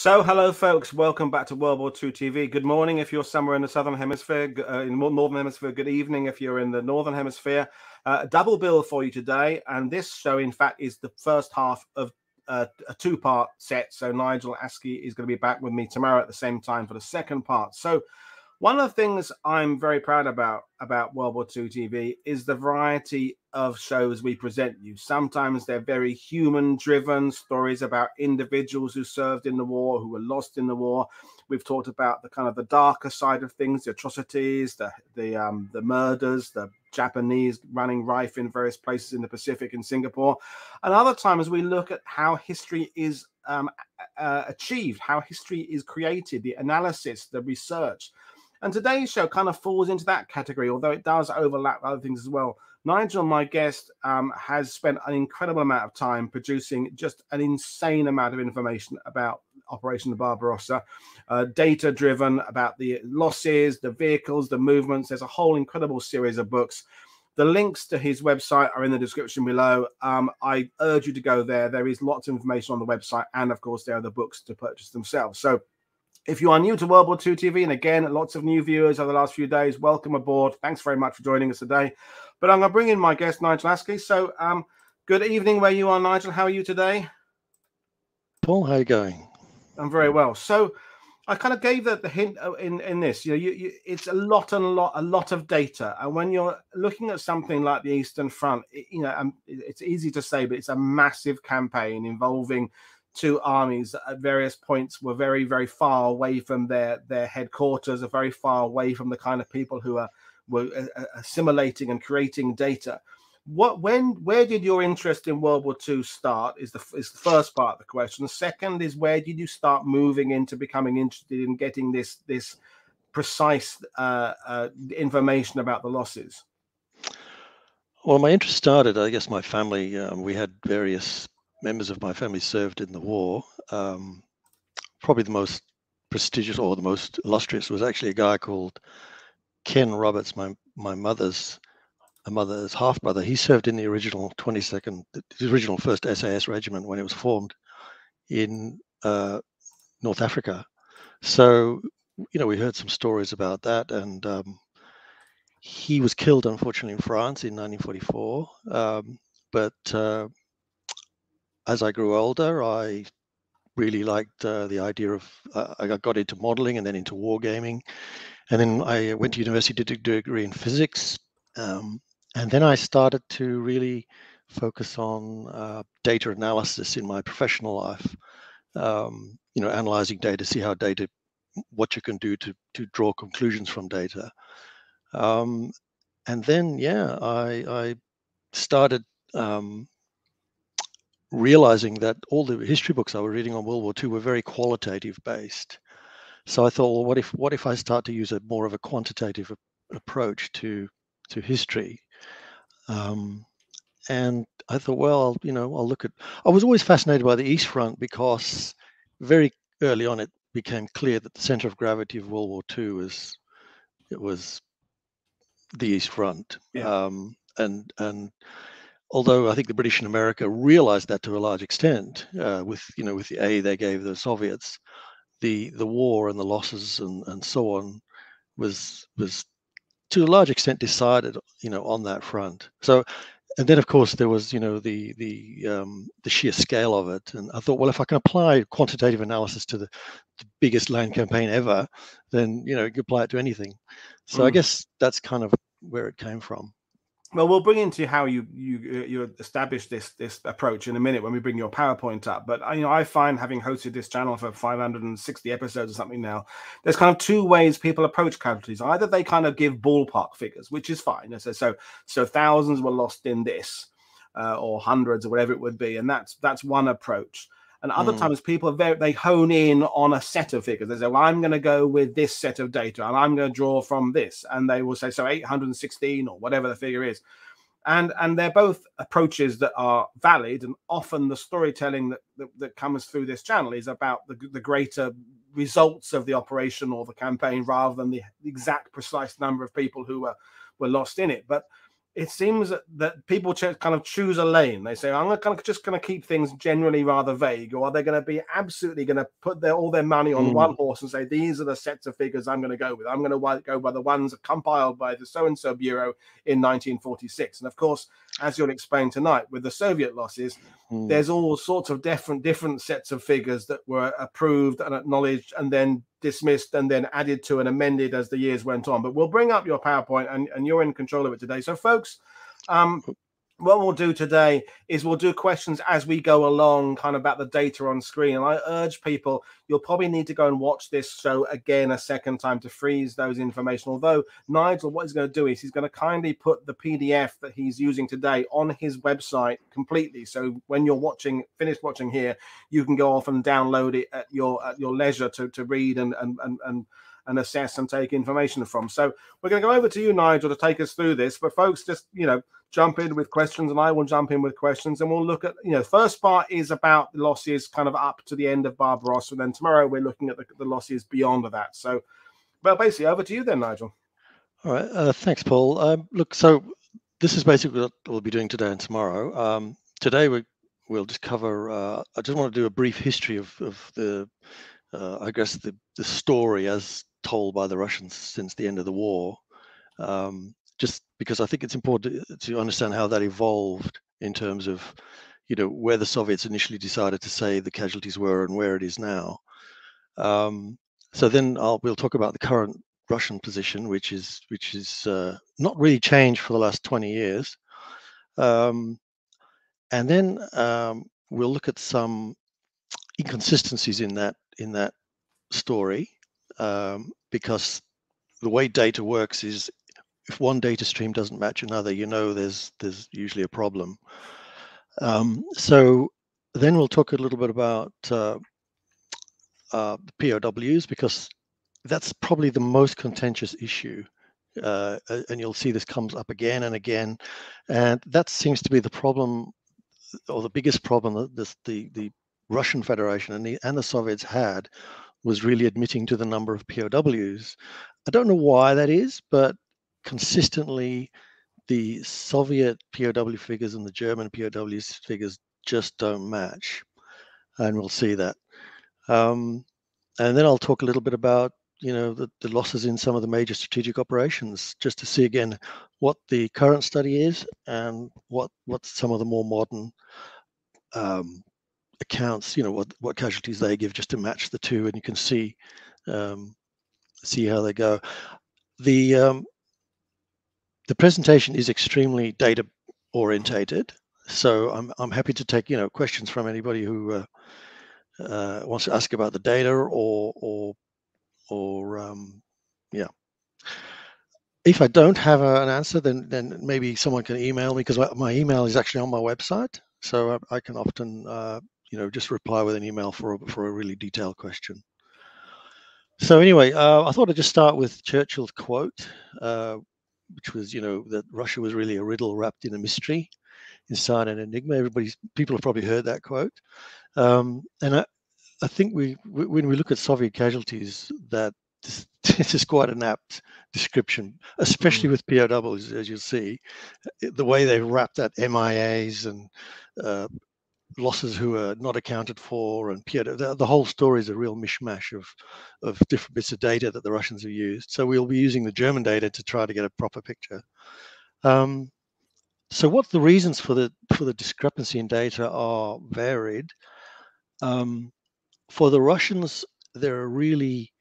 So, hello, folks. Welcome back to World War II TV. Good morning if you're somewhere in the southern hemisphere, uh, in the northern hemisphere. Good evening if you're in the northern hemisphere. Uh, double bill for you today, and this show, in fact, is the first half of uh, a two-part set. So, Nigel Askey is going to be back with me tomorrow at the same time for the second part. So, one of the things I'm very proud about about World War II TV is the variety of shows we present you. Sometimes they're very human driven stories about individuals who served in the war, who were lost in the war. We've talked about the kind of the darker side of things, the atrocities, the the um, the murders, the Japanese running rife in various places in the Pacific and Singapore. And other times we look at how history is um, uh, achieved, how history is created, the analysis, the research. And today's show kind of falls into that category, although it does overlap other things as well. Nigel, my guest, um, has spent an incredible amount of time producing just an insane amount of information about Operation Barbarossa, uh, data driven about the losses, the vehicles, the movements. There's a whole incredible series of books. The links to his website are in the description below. Um, I urge you to go there. There is lots of information on the website, and of course, there are the books to purchase themselves. So, if you are new to World War II TV, and again, lots of new viewers over the last few days, welcome aboard. Thanks very much for joining us today. But I'm going to bring in my guest, Nigel Askey. So, um, good evening where you are, Nigel. How are you today? Paul, how are you going? I'm very well. So, I kind of gave the, the hint uh, in in this. You know, you, you, it's a lot and a lot, a lot of data. And when you're looking at something like the Eastern Front, it, you know, um, it's easy to say, but it's a massive campaign involving two armies at various points were very very far away from their their headquarters are very far away from the kind of people who are were uh, uh, assimilating and creating data. What when where did your interest in world war ii start is the is the first part of the question. The second is where did you start moving into becoming interested in getting this this precise uh, uh, information about the losses? Well my interest started i guess my family um, we had various members of my family served in the war. Um, probably the most prestigious or the most illustrious was actually a guy called Ken Roberts, my my mother's mother's half brother. He served in the original 22nd, the original first SAS regiment when it was formed in uh, North Africa. So, you know, we heard some stories about that, and um, he was killed unfortunately in France in 1944. Um, but uh, as I grew older, I really liked uh, the idea of uh, I got into modeling and then into wargaming, and then I went to university to do a degree in physics, um, and then I started to really focus on uh, data analysis in my professional life. Um, you know, analyzing data, see how data, what you can do to to draw conclusions from data, um, and then yeah, I I started um, realizing that all the history books I was reading on World War II were very qualitative based. So I thought, well, what if what if I start to use a more of a quantitative approach to to history? Um, and I thought, well, you know, I'll look at. I was always fascinated by the East Front because very early on it became clear that the center of gravity of World War II was it was the East Front, yeah. um, and and although I think the British in America realized that to a large extent, uh, with you know with the aid they gave the Soviets, the the war and the losses and, and so on was was to a large extent decided you know on that front. So and then of course there was you know the the um, the sheer scale of it, and I thought well if I can apply quantitative analysis to the, the biggest land campaign ever, then you know you can apply it to anything. So mm. I guess that's kind of where it came from. Well, we'll bring into how you you uh, you establish this this approach in a minute when we bring your PowerPoint up. But you know, I find having hosted this channel for 560 episodes or something now, there's kind of two ways people approach casualties. Either they kind of give ballpark figures, which is fine. So so so thousands were lost in this, uh, or hundreds or whatever it would be, and that's that's one approach. And other mm. times people are very, they hone in on a set of figures. They say, well, I'm going to go with this set of data and I'm going to draw from this. And they will say, so 816 or whatever the figure is. And, and they're both approaches that are valid. And often the storytelling that, that, that comes through this channel is about the, the greater results of the operation or the campaign rather than the exact precise number of people who were, were lost in it. But it seems that people kind of choose a lane. They say, "I'm kind of just going to keep things generally rather vague," or are they going to be absolutely going to put their all their money on mm. one horse and say, "These are the sets of figures I'm going to go with. I'm going to go by the ones compiled by the so and so bureau in 1946." And of course, as you'll explain tonight, with the Soviet losses, mm. there's all sorts of different different sets of figures that were approved and acknowledged, and then dismissed and then added to and amended as the years went on. But we'll bring up your PowerPoint and, and you're in control of it today. So, folks, um, what we'll do today is we'll do questions as we go along, kind of about the data on screen. And I urge people, you'll probably need to go and watch this show again a second time to freeze those information. Although Nigel, what he's going to do is he's going to kindly put the PDF that he's using today on his website completely. So when you're watching, finished watching here, you can go off and download it at your at your leisure to to read and and and. and and assess and take information from. So we're going to go over to you, Nigel, to take us through this. But folks, just you know, jump in with questions and I will jump in with questions and we'll look at, you know, first part is about the losses kind of up to the end of Barbarossa. And then tomorrow we're looking at the, the losses beyond that. So, well, basically over to you then, Nigel. All right. Uh, thanks, Paul. Um, look, so this is basically what we'll be doing today and tomorrow. Um, today we, we'll just cover, uh, I just want to do a brief history of, of the, uh, I guess, the, the story as told by the Russians since the end of the war. Um, just because I think it's important to understand how that evolved in terms of, you know, where the Soviets initially decided to say the casualties were and where it is now. Um, so then I'll, we'll talk about the current Russian position, which is which is uh, not really changed for the last 20 years. Um, and then um, we'll look at some inconsistencies in that in that story um, because the way data works is if one data stream doesn't match another, you know there's there's usually a problem. Um, so then we'll talk a little bit about uh, uh, POWs because that's probably the most contentious issue. Uh, and you'll see this comes up again and again, and that seems to be the problem, or the biggest problem that this, the the Russian Federation and the and the Soviets had was really admitting to the number of POWs. I don't know why that is, but consistently the Soviet POW figures and the German POW figures just don't match. And we'll see that. Um, and then I'll talk a little bit about you know the, the losses in some of the major strategic operations just to see again what the current study is and what what some of the more modern um, accounts you know what what casualties they give just to match the two and you can see um, see how they go the um, the presentation is extremely data orientated. So I'm, I'm happy to take, you know, questions from anybody who uh, uh, wants to ask about the data or, or, or um, yeah. If I don't have a, an answer, then, then maybe someone can email me because my email is actually on my website. So I, I can often, uh, you know, just reply with an email for a, for a really detailed question. So anyway, uh, I thought I'd just start with Churchill's quote, uh, which was, you know, that Russia was really a riddle wrapped in a mystery, inside an enigma. Everybody's people have probably heard that quote, um, and I, I think we, when we look at Soviet casualties, that this, this is quite an apt description, especially mm. with POWs, as you'll see, the way they wrapped that MIAs and uh, losses who are not accounted for, and the, the, whole story is a real mishmash of of different bits of data that the Russians have used. So we'll be using the German data to try to get a proper picture. Um, so what the reasons for the for the discrepancy in data are varied. Um, for the Russians, there are really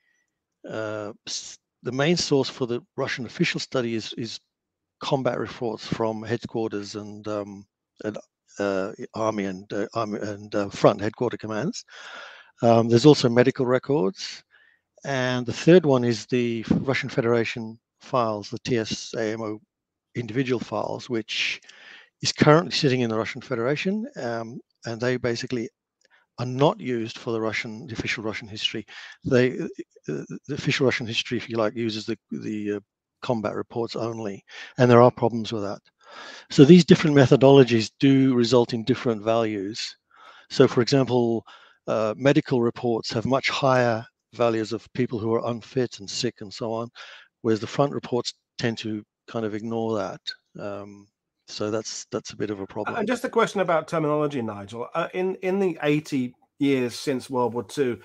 uh, the main source for the Russian official study is is combat reports from headquarters and um, and army and uh, army and uh, front headquarter commands. Um, there's also medical records, and the third one is the Russian Federation files, the TSAMO individual files, which is currently sitting in the Russian Federation, um, and they basically are not used for the Russian, the official Russian history. They, uh, the official Russian history, if you like, uses the the uh, combat reports only, and there are problems with that. So these different methodologies do result in different values. So for example, uh, medical reports have much higher values of people who are unfit and sick and so on, whereas the front reports tend to kind of ignore that. Um, so that's that's a bit of a problem. And just a question about terminology, Nigel. Uh, in in the eighty years since World War II,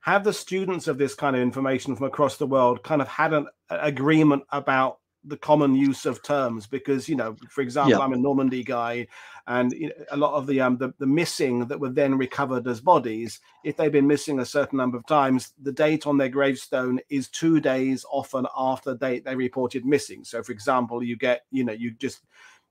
have the students of this kind of information from across the world kind of had an agreement about the common use of terms because you know for example yeah. i'm a normandy guy and you know, a lot of the um the, the missing that were then recovered as bodies if they've been missing a certain number of times the date on their gravestone is two days often after the date they reported missing so for example you get you know you just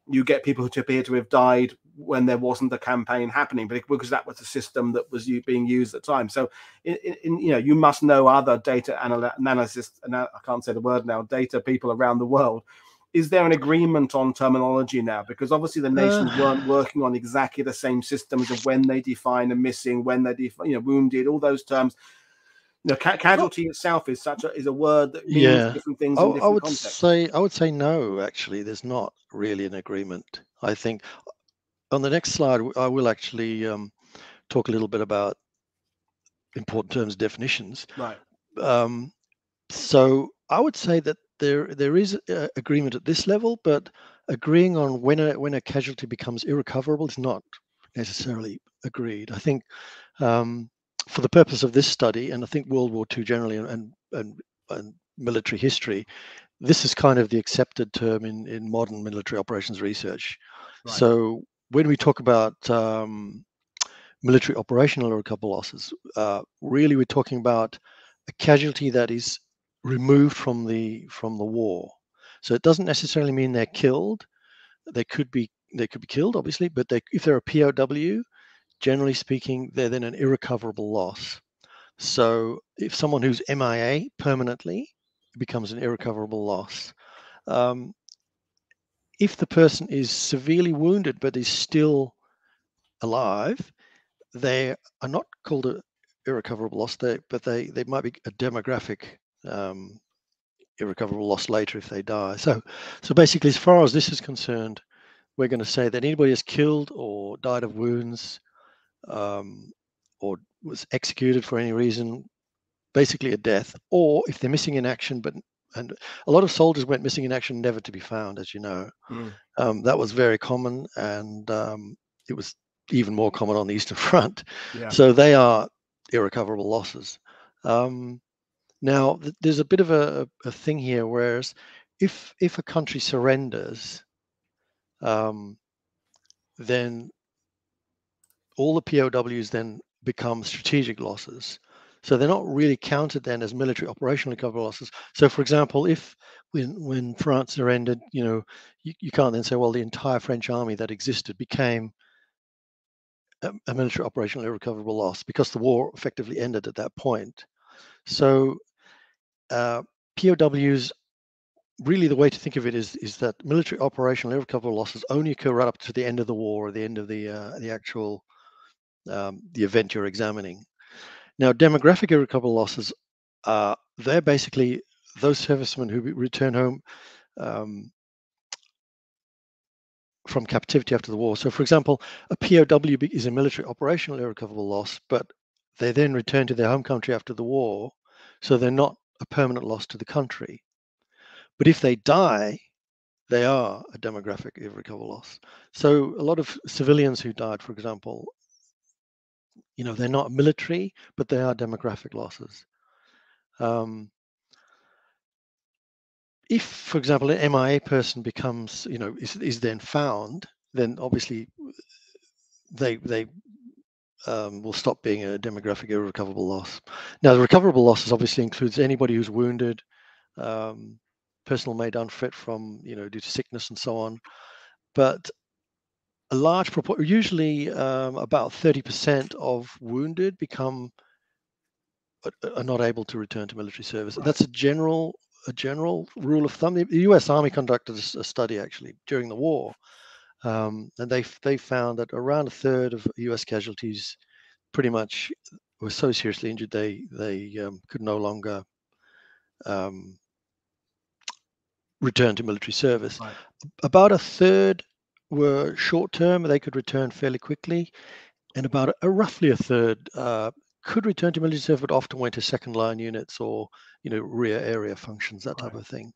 you get people who appear to have died when there wasn't a campaign happening, but because that was the system that was being used at the time. So, in, in, you know, you must know other data analysis, and I can't say the word now, data people around the world. Is there an agreement on terminology now? Because obviously the nations uh, weren't working on exactly the same systems of when they define a missing, when they define, you know, wounded, all those terms know, ca- casualty well, itself is such a is a word that means yeah. different things. I, different I would contexts. say I would say no. Actually, there's not really an agreement. I think on the next slide, I will actually um, talk a little bit about important terms definitions. Right. Um, so I would say that there there is uh, agreement at this level, but agreeing on when a when a casualty becomes irrecoverable is not necessarily agreed. I think um, for the purpose of this study, and I think World War II generally and, and, and military history, this is kind of the accepted term in, in modern military operations research. Right. So when we talk about um, military operational or recoverable losses, uh, really we're talking about a casualty that is removed from the from the war. So it doesn't necessarily mean they're killed. They could be they could be killed, obviously, but they, if they're a POW, generally speaking, they're then an irrecoverable loss. So if someone who's MIA permanently becomes an irrecoverable loss, um, if the person is severely wounded but is still alive, they are not called an irrecoverable loss, they, but they, they might be a demographic um, irrecoverable loss later if they die. So, so basically, as far as this is concerned, we're going to say that anybody is killed or died of wounds um, or was executed for any reason, basically a death, or if they're missing in action, but and a lot of soldiers went missing in action, never to be found, as you know. Mm. Um, that was very common, and um, it was even more common on the Eastern Front. Yeah. So they are irrecoverable losses. Um, now, th- there's a bit of a, a, thing here, whereas if if a country surrenders, um, then all the POWs then become strategic losses. So they're not really counted then as military operational recoverable losses. So, for example, if when when France surrendered, you know, you, you can't then say, well, the entire French army that existed became a, a military operational recoverable loss because the war effectively ended at that point. So, uh, POWs really the way to think of it is is that military operational irrecoverable losses only occur right up to the end of the war or the end of the uh, the actual um, the event you're examining. Now, demographic irrecoverable losses, uh, they're basically those servicemen who return home um, from captivity after the war. So, for example, a POW is a military operational irrecoverable loss, but they then return to their home country after the war, so they're not a permanent loss to the country. But if they die, they are a demographic irrecoverable loss. So, a lot of civilians who died, for example, you know they're not military but they are demographic losses. Um, if for example an mia person becomes you know is, is then found then obviously they they um, will stop being a demographic irrecoverable loss. Now the recoverable losses obviously includes anybody who's wounded um, personal made unfit from you know due to sickness and so on but a large proportion, usually um, about 30% of wounded become uh, uh, are not able to return to military service. Right. That's a general a general rule of thumb. The U.S. Army conducted a study actually during the war, um, and they they found that around a third of U.S. casualties pretty much were so seriously injured they they um, could no longer um, return to military service. Right. About a third were short term, they could return fairly quickly, and about a, roughly a third uh, could return to military service, but often went to second line units or you know rear area functions, that type right. of thing.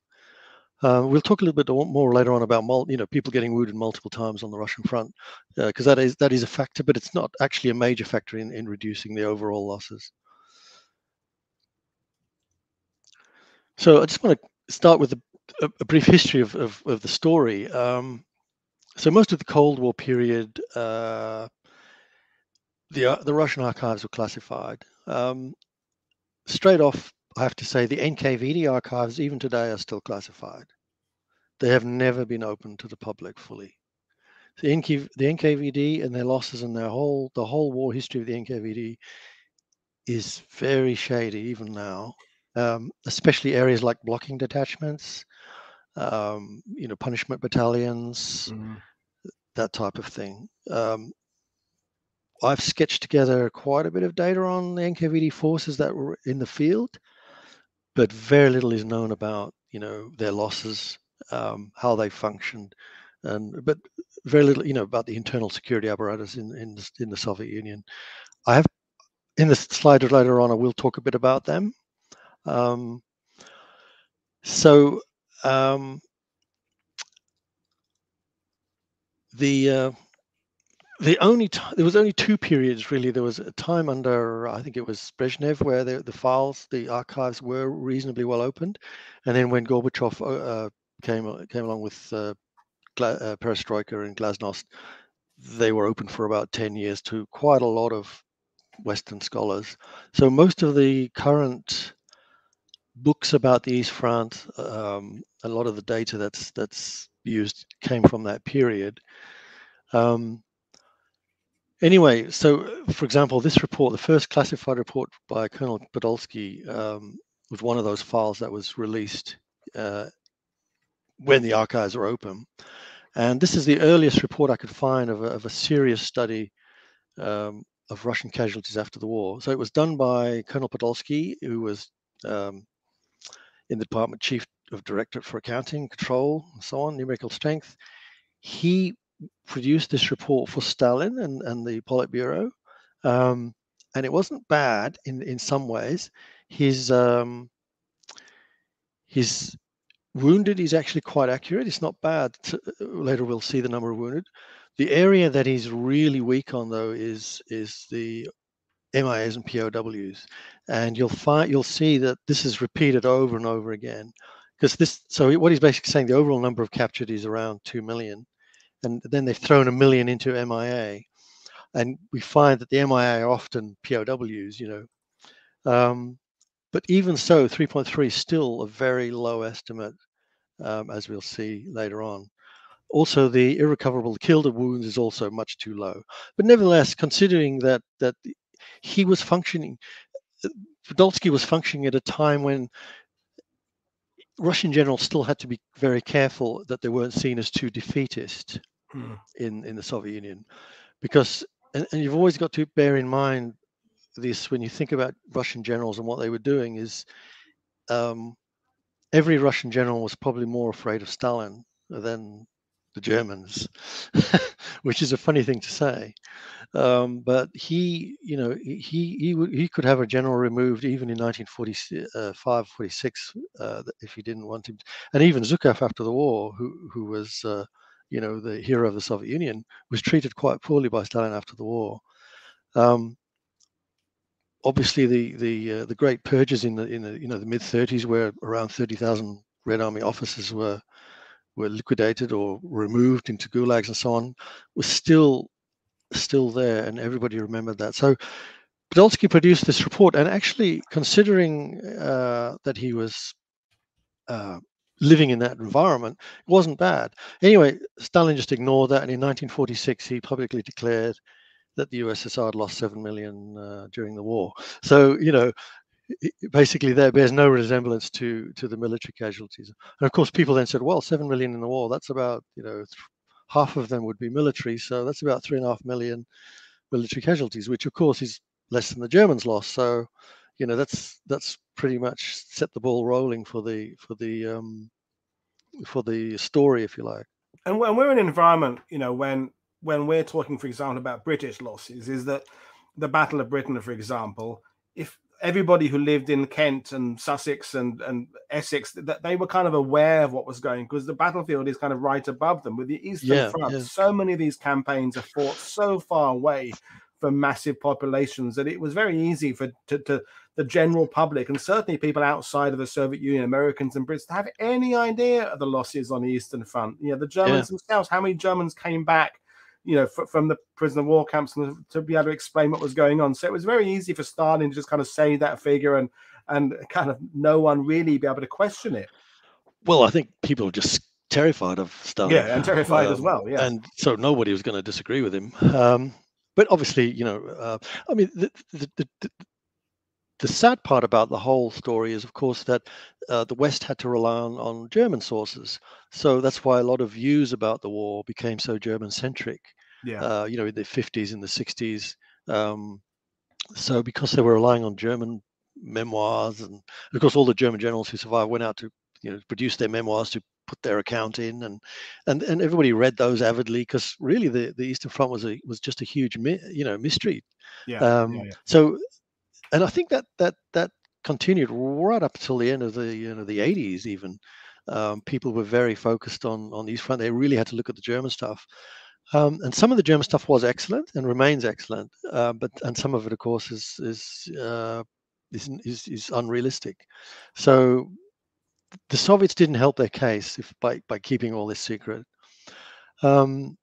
Uh, we'll talk a little bit more later on about you know people getting wounded multiple times on the Russian front because uh, that is that is a factor, but it's not actually a major factor in, in reducing the overall losses. So I just want to start with a, a, a brief history of, of, of the story. Um, so most of the Cold War period, uh, the uh, the Russian archives were classified. Um, straight off, I have to say the NKVD archives, even today, are still classified. They have never been opened to the public fully. The, NK, the NKVD and their losses and their whole the whole war history of the NKVD is very shady even now, um, especially areas like blocking detachments, um, you know, punishment battalions, mm-hmm. that type of thing. Um, I've sketched together quite a bit of data on the NKVD forces that were in the field, but very little is known about you know their losses, um, how they functioned, and but very little you know about the internal security apparatus in in the, in the Soviet Union. I have in the slide later on. I will talk a bit about them. Um, so um, the uh, the only there was only two periods really. There was a time under I think it was Brezhnev where the, the files, the archives were reasonably well opened, and then when Gorbachev uh, came uh, came along with uh, uh, Perestroika and Glasnost, they were open for about ten years to quite a lot of Western scholars. So most of the current books about the East Front, um, a lot of the data that's that's used came from that period. Um, Anyway, so for example, this report, the first classified report by Colonel Podolsky, um, was one of those files that was released uh, when the archives were open. And this is the earliest report I could find of a, of a serious study um, of Russian casualties after the war. So it was done by Colonel Podolsky, who was um, in the department chief of directorate for accounting, control, and so on, numerical strength. He produced this report for Stalin and, and the Politburo. Um, and it wasn't bad in, in some ways. His um, his wounded is actually quite accurate. It's not bad. To, later we'll see the number of wounded. The area that he's really weak on though is is the MIAs and POWs, and you'll find you'll see that this is repeated over and over again because this. So what he's basically saying, the overall number of captured is around two million, and then they've thrown a million into MIA, and we find that the MIA are often POWs, you know. Um, but even so, 3.3 is still a very low estimate, um, as we'll see later on. Also, the irrecoverable killed wounds is also much too low. But nevertheless, considering that that he was functioning, Podolsky was functioning at a time when Russian generals still had to be very careful that they weren't seen as too defeatist mm. in in the Soviet Union, because and, and you've always got to bear in mind this when you think about Russian generals and what they were doing is um, every Russian general was probably more afraid of Stalin than the Germans, which is a funny thing to say. Um, but he, you know, he he he could have a general removed even in 1945, 46 uh, if he didn't want him. To. And even Zhukov after the war, who who was uh, you know, the hero of the Soviet Union, was treated quite poorly by Stalin after the war. Um, obviously, the the uh, the great purges in the in the you know the mid 30s, where around 30,000 Red Army officers were were liquidated or removed into gulags and so on, was still still there, and everybody remembered that. So. Podolsky produced this report, and actually, considering uh, that he was uh, living in that environment it wasn't bad. Anyway, Stalin just ignored that, and in 1946 he publicly declared that the USSR had lost seven million uh, during the war. So you know, basically there bears no resemblance to to the military casualties. And of course, people then said, well, seven million in the war, that's about you know half of them would be military, so that's about three and a half million military casualties, which of course is less than the Germans lost. So you know that's that's pretty much set the ball rolling for the for the um, for the story, if you like. And when we're in an environment, you know, when when we're talking, for example, about British losses, is that the Battle of Britain, for example, if everybody who lived in Kent and Sussex and and Essex that they were kind of aware of what was going because the battlefield is kind of right above them with the Eastern Yeah, Front. yeah. So many of these campaigns are fought so far away from massive populations that it was very easy for to, to the general public and certainly people outside of the Soviet Union, Americans and Brits, to have any idea of the losses on the Eastern Front. You know, the Germans themselves, how many Germans came back, you know, fr- from the prisoner of war camps and to be able to explain what was going on. So it was very easy for Stalin to just kind of say that figure and and kind of no one really be able to question it. Well, I think people are just terrified of Stalin. Yeah, and terrified as Um, well. Yeah. and so nobody was going to disagree with him. Um, but obviously, you know, uh, I mean, the, the, the, the, sad part about the whole story is, of course, that uh, the West had to rely on, on German sources. So that's why a lot of views about the war became so German centric. yeah. Uh, you know, in the 50s and the 60s. Um, so because they were relying on German memoirs, and of course, all the German generals who survived went out to, you know, produce their memoirs to put their account in, and and and everybody read those avidly because really the the Eastern Front was a was just a huge, mi- you know, mystery. yeah. Um, yeah, yeah. So, and I think that that that continued right up until the end of the you know the 80s even. Um, people were very focused on on the East Front. They really had to look at the German stuff. Um, and some of the German stuff was excellent and remains excellent, uh, but and some of it, of course, is is uh, is, is is unrealistic. So the Soviets didn't help their case if by by keeping all this secret. Um,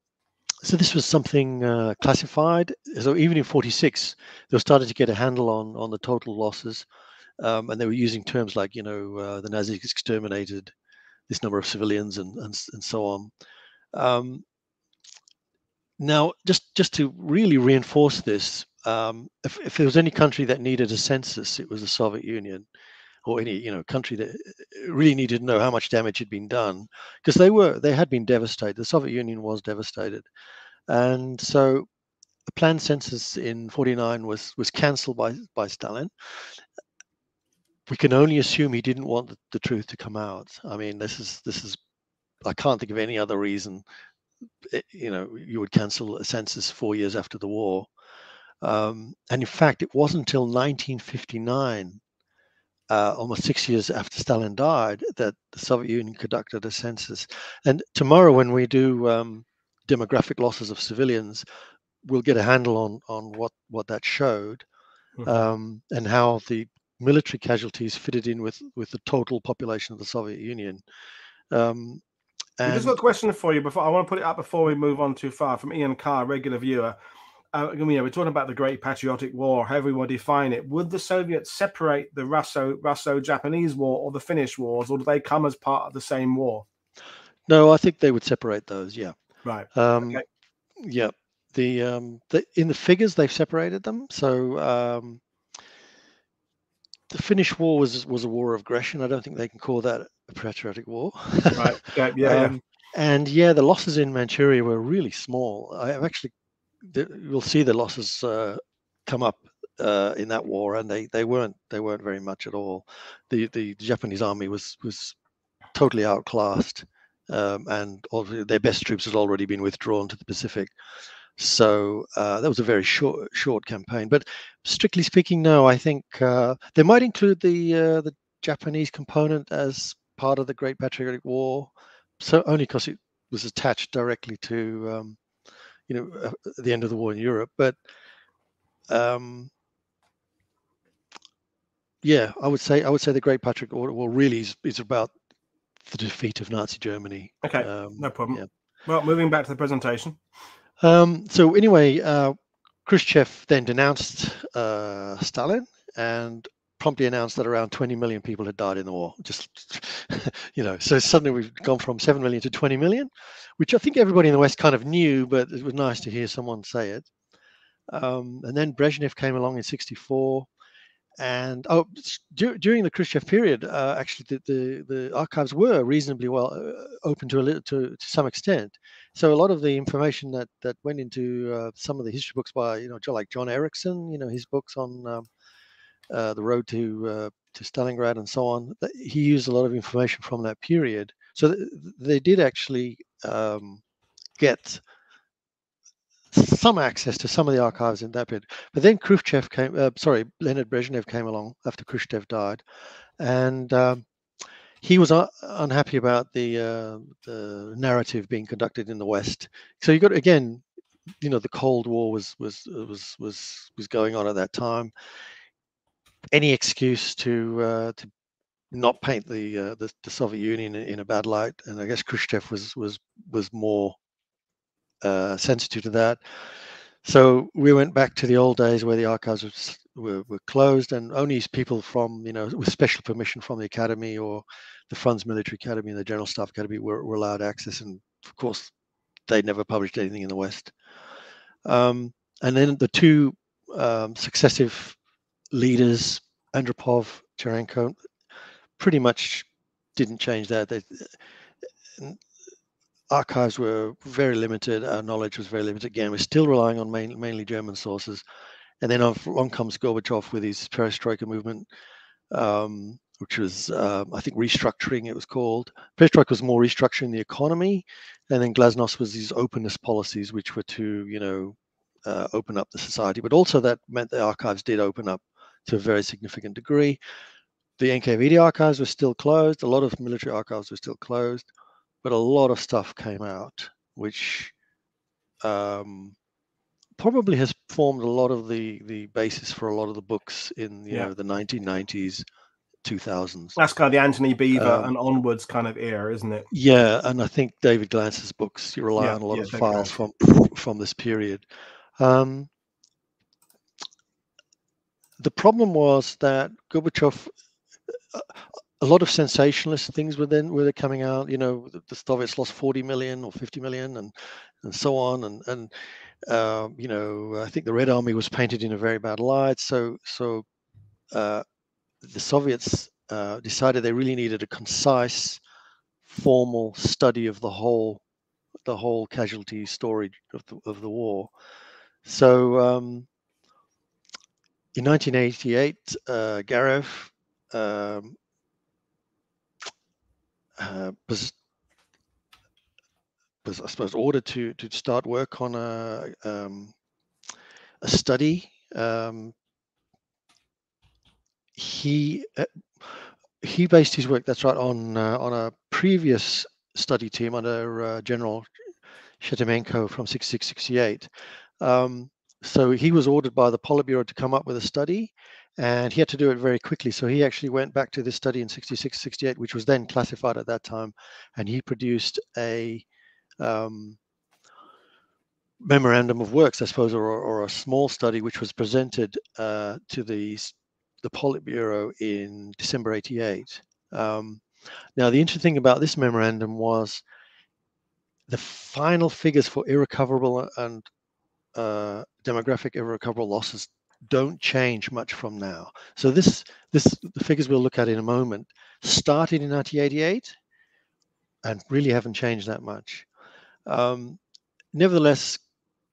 so this was something uh, classified. So even in '46, they were starting to get a handle on on the total losses, um, and they were using terms like you know uh, the Nazis exterminated this number of civilians and and, and so on. Um, now, just just to really reinforce this, um, if, if there was any country that needed a census, it was the Soviet Union, or any you know country that uh, really needed to know how much damage had been done, because they were they had been devastated. The Soviet Union was devastated, and so the planned census in '49 was was cancelled by by Stalin. We can only assume he didn't want the, the truth to come out. I mean, this is this is I can't think of any other reason it- you know you would cancel a census four years after the war um, and in fact it wasn't until 1959 uh, almost six years after stalin died that the soviet union conducted a census and tomorrow when we do um, demographic losses of civilians we'll get a handle on on what what that showed Mhm. um, and how the military casualties fitted in with with the total population of the soviet union um, We just got a question for you before I want to put it up before we move on too far from Ian Carr, regular viewer. Uh, you know, we're talking about the Great Patriotic War, however you want to define it. Would the Soviets separate the Russo Russo-Japanese War or the Finnish wars, or do they come as part of the same war? no i think they would separate those yeah Right. Um, Okay. Yeah, the um, the in the figures they've separated them. So um, the Finnish War was was a war of aggression. I don't think they can call that a patriotic war. Right. Yeah. Yeah. yeah. Um, and yeah, the losses in Manchuria were really small. I have actually, you'll see the losses uh, come up uh, in that war, and they they weren't they weren't very much at all. The the Japanese army was was totally outclassed, um, and all their best troops had already been withdrawn to the Pacific. So uh, that was a very short short campaign. But strictly speaking, no. I think uh, they might include the uh, the Japanese component as part of the Great Patriotic War, so only because it was attached directly to um, you know uh, the end of the war in Europe. But um, yeah, I would say I would say the Great Patriotic War, war really is, is about the defeat of Nazi Germany. Okay. Um, no problem. yeah. Well, moving back to the presentation. Um, so anyway, uh, Khrushchev then denounced uh, Stalin and promptly announced that around 20 million people had died in the war. Just, you know, so suddenly we've gone from 7 million to 20 million, which I think everybody in the West kind of knew, but it was nice to hear someone say it. Um, and then Brezhnev came along in 64. And oh, dur- during the Khrushchev period, uh, actually, the, the, the archives were reasonably well uh, open to a little, to, to some extent. So a lot of the information that that went into uh, some of the history books by you know like John Erickson, you know his books on um, uh, the road to uh, to Stalingrad and so on. He used a lot of information from that period. So th- they did actually um, get some access to some of the archives in that period. But then Khrushchev came, uh, sorry, Leonid Brezhnev came along after Khrushchev died, and um, he was un- unhappy about the uh, the narrative being conducted in the West. So you got again, you know, the Cold War was was was was was going on at that time. Any excuse to uh, to not paint the, uh, the, the Soviet Union in a bad light, and I guess Khrushchev was was was more uh, sensitive to that. So we went back to the old days where the archives was, were, were closed, and only people from you know with special permission from the academy or the Frunze Military Academy and the General Staff Academy were, were allowed access. And of course, they never published anything in the West. Um, and then the two um, successive leaders, Andropov, Cherenkov, pretty much didn't change that. They, archives were very limited. Our knowledge was very limited. Again, we're still relying on main, mainly German sources. And then along comes Gorbachev with his perestroika movement, um, which was, uh, I think, restructuring, it was called. Perestroika was more restructuring the economy. And then Glasnost was these openness policies, which were to, you know, uh, open up the society. But also that meant the archives did open up to a very significant degree. The NKVD archives were still closed. A lot of military archives were still closed but a lot of stuff came out, which um, probably has formed a lot of the the basis for a lot of the books in you yeah. know the 1990s 2000s that's kind of the anthony beevor um, and onwards kind of era isn't it yeah and i think david glantz's books you rely yeah, on a lot yeah, of files from from this period um, the problem was that gorbachev a lot of sensationalist things were then were coming out. You know, the, the Soviets lost 40 million or 50 million, and and so on. And and uh, you know, I think the Red Army was painted in a very bad light. So so uh, the Soviets uh, decided they really needed a concise, formal study of the whole the whole casualty story of the of the war. So um, in 1988, uh, Gareev um, uh, was, was, I suppose, ordered to to start work on a um, a study. Um, he uh, he based his work. That's right on uh, on a previous study team under uh, General Shtemenko from 6668. Um, so he was ordered by the Politburo to come up with a study, and he had to do it very quickly. So he actually went back to this study in 66, 68, which was then classified at that time, and he produced a um, memorandum of works, I suppose, or, or, a small study, which was presented uh, to the the Politburo in December 88. Um, now, the interesting thing about this memorandum was the final figures for irrecoverable and uh, demographic irrecoverable losses don't change much from now. So this this the figures we'll look at in a moment started in 1988 and really haven't changed that much. Um, nevertheless,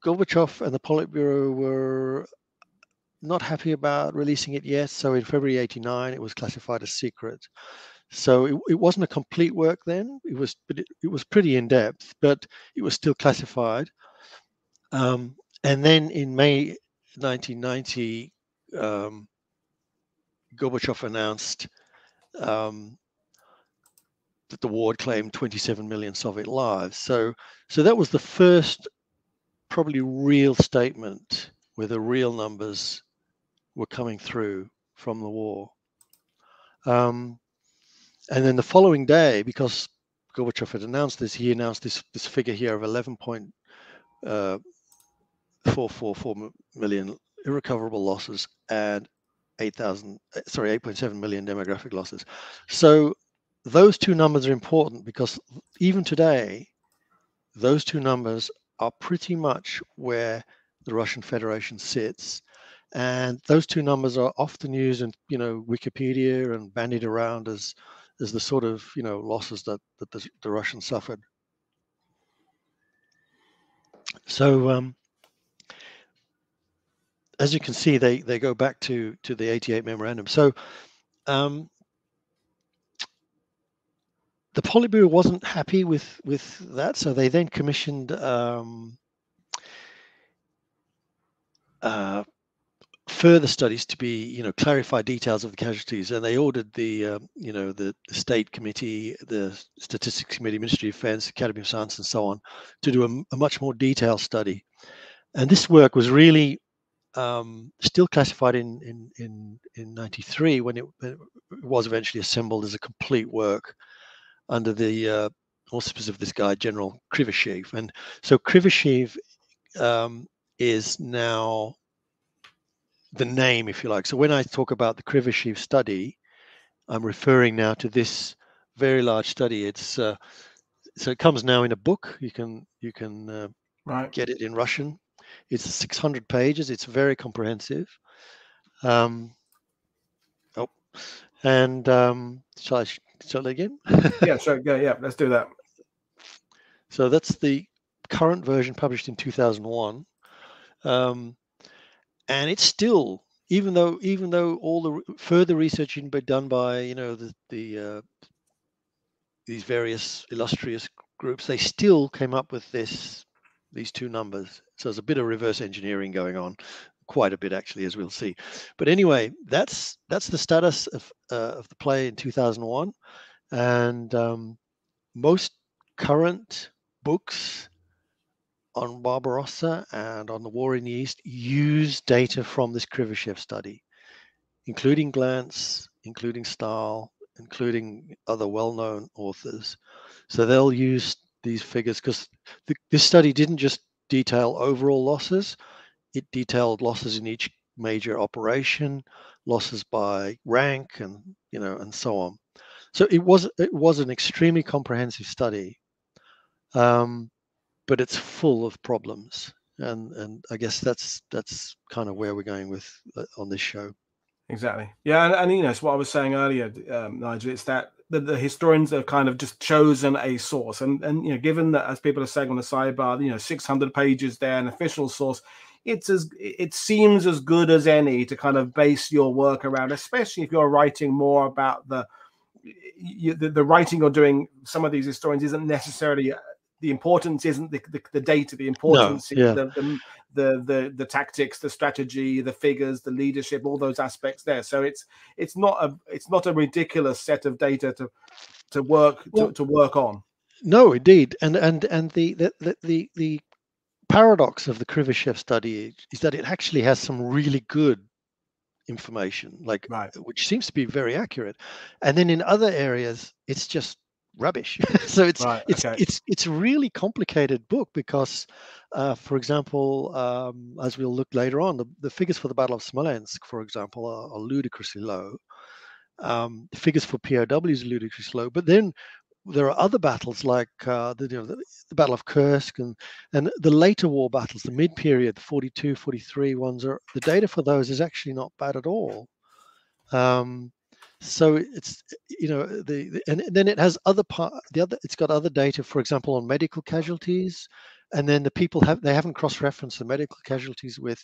Gorbachev and the Politburo were not happy about releasing it yet. So in February 89, it was classified as secret. So it, it wasn't a complete work then. It was, but it, it was pretty in depth, but it was still classified. Um, and then in May 1990, um, Gorbachev announced um, that the war had claimed 27 million Soviet lives. So, so that was the first, probably real statement where the real numbers were coming through from the war. Um, and then the following day, because Gorbachev had announced this, he announced this this figure here of 11 point uh, 444 million irrecoverable losses and 8,000, eh, sorry, 8.7 million demographic losses. So those two numbers are important because even today, those two numbers are pretty much where the Russian Federation sits. And those two numbers are often used in, you know, Wikipedia and bandied around as as the sort of, you know, losses that, that the, the Russians suffered. So um, as you can see, they they go back to to the 88 memorandum. So um, the Politburo wasn't happy with with that, so they then commissioned um, uh, further studies to be, you know, clarify details of the casualties, and they ordered the, uh, you know, the, the, state committee, the statistics committee, Ministry of Defence, Academy of Science, and so on, to do a, a much more detailed study. And this work was really um, still classified in in in in '93 when it, it, was eventually assembled as a complete work under the uh, auspices of this guy, General Krivosheev. And so Krivosheev um, is now the name, if you like. So when I talk about the Krivosheev study, I'm referring now to this very large study. It's uh, so it comes now in a book. You can you can uh, right. get it in Russian. It's 600 pages. It's very comprehensive. Um, oh, and um, shall I start again? yeah, sure. Yeah, yeah. Let's do that. So that's the current version published in 2001. Um, and it's still even though even though all the further research had been done by you know the the uh, these various illustrious groups, they still came up with this these two numbers. So there's a bit of reverse engineering going on, quite a bit actually, as we'll see. But anyway, that's that's the status of uh, of the play in 2001, and um, most current books on Barbarossa and on the war in the East use data from this Krivosheev study, including Glantz, including Stahel, including other well-known authors. So they'll use these figures because this study didn't just detail overall losses, it detailed losses in each major operation, losses by rank, and you know, and so on. So it was it was an extremely comprehensive study. Um, but it's full of problems and and i guess that's that's kind of where we're going with uh, on this show exactly yeah and, and you know it's what i was saying earlier um, nigel it's that the, the, historians have kind of just chosen a source and and you know given that as people are saying on the sidebar you know 600 pages there an official source it's as it seems as good as any to kind of base your work around especially if you're writing more about the you, the, the writing you're doing some of these historians isn't necessarily the importance isn't the, the, the data the importance no, yeah. is the, the, the the the tactics the strategy the figures the leadership all those aspects there. So it's it's not a it's not a ridiculous set of data to to work well, to, to work on. No indeed. And and and the the the, the, the paradox of the Krivosheev study is that it actually has some really good information like right. which seems to be very accurate. And then in other areas it's just rubbish. so it's right, it's okay. it's it's a really complicated book because, uh, for example, um, as we'll look later on, the, the figures for the Battle of Smolensk, for example, are, are ludicrously low. Um, the figures for POWs are ludicrously low. But then there are other battles like uh, the, you know, the, the, Battle of Kursk and, and the later war battles, the mid period, the 42, 43 ones, are the data for those is actually not bad at all. Um, so it's you know the, the, and then it has other part the other it's got other data for example on medical casualties and then the people have they haven't cross-referenced the medical casualties with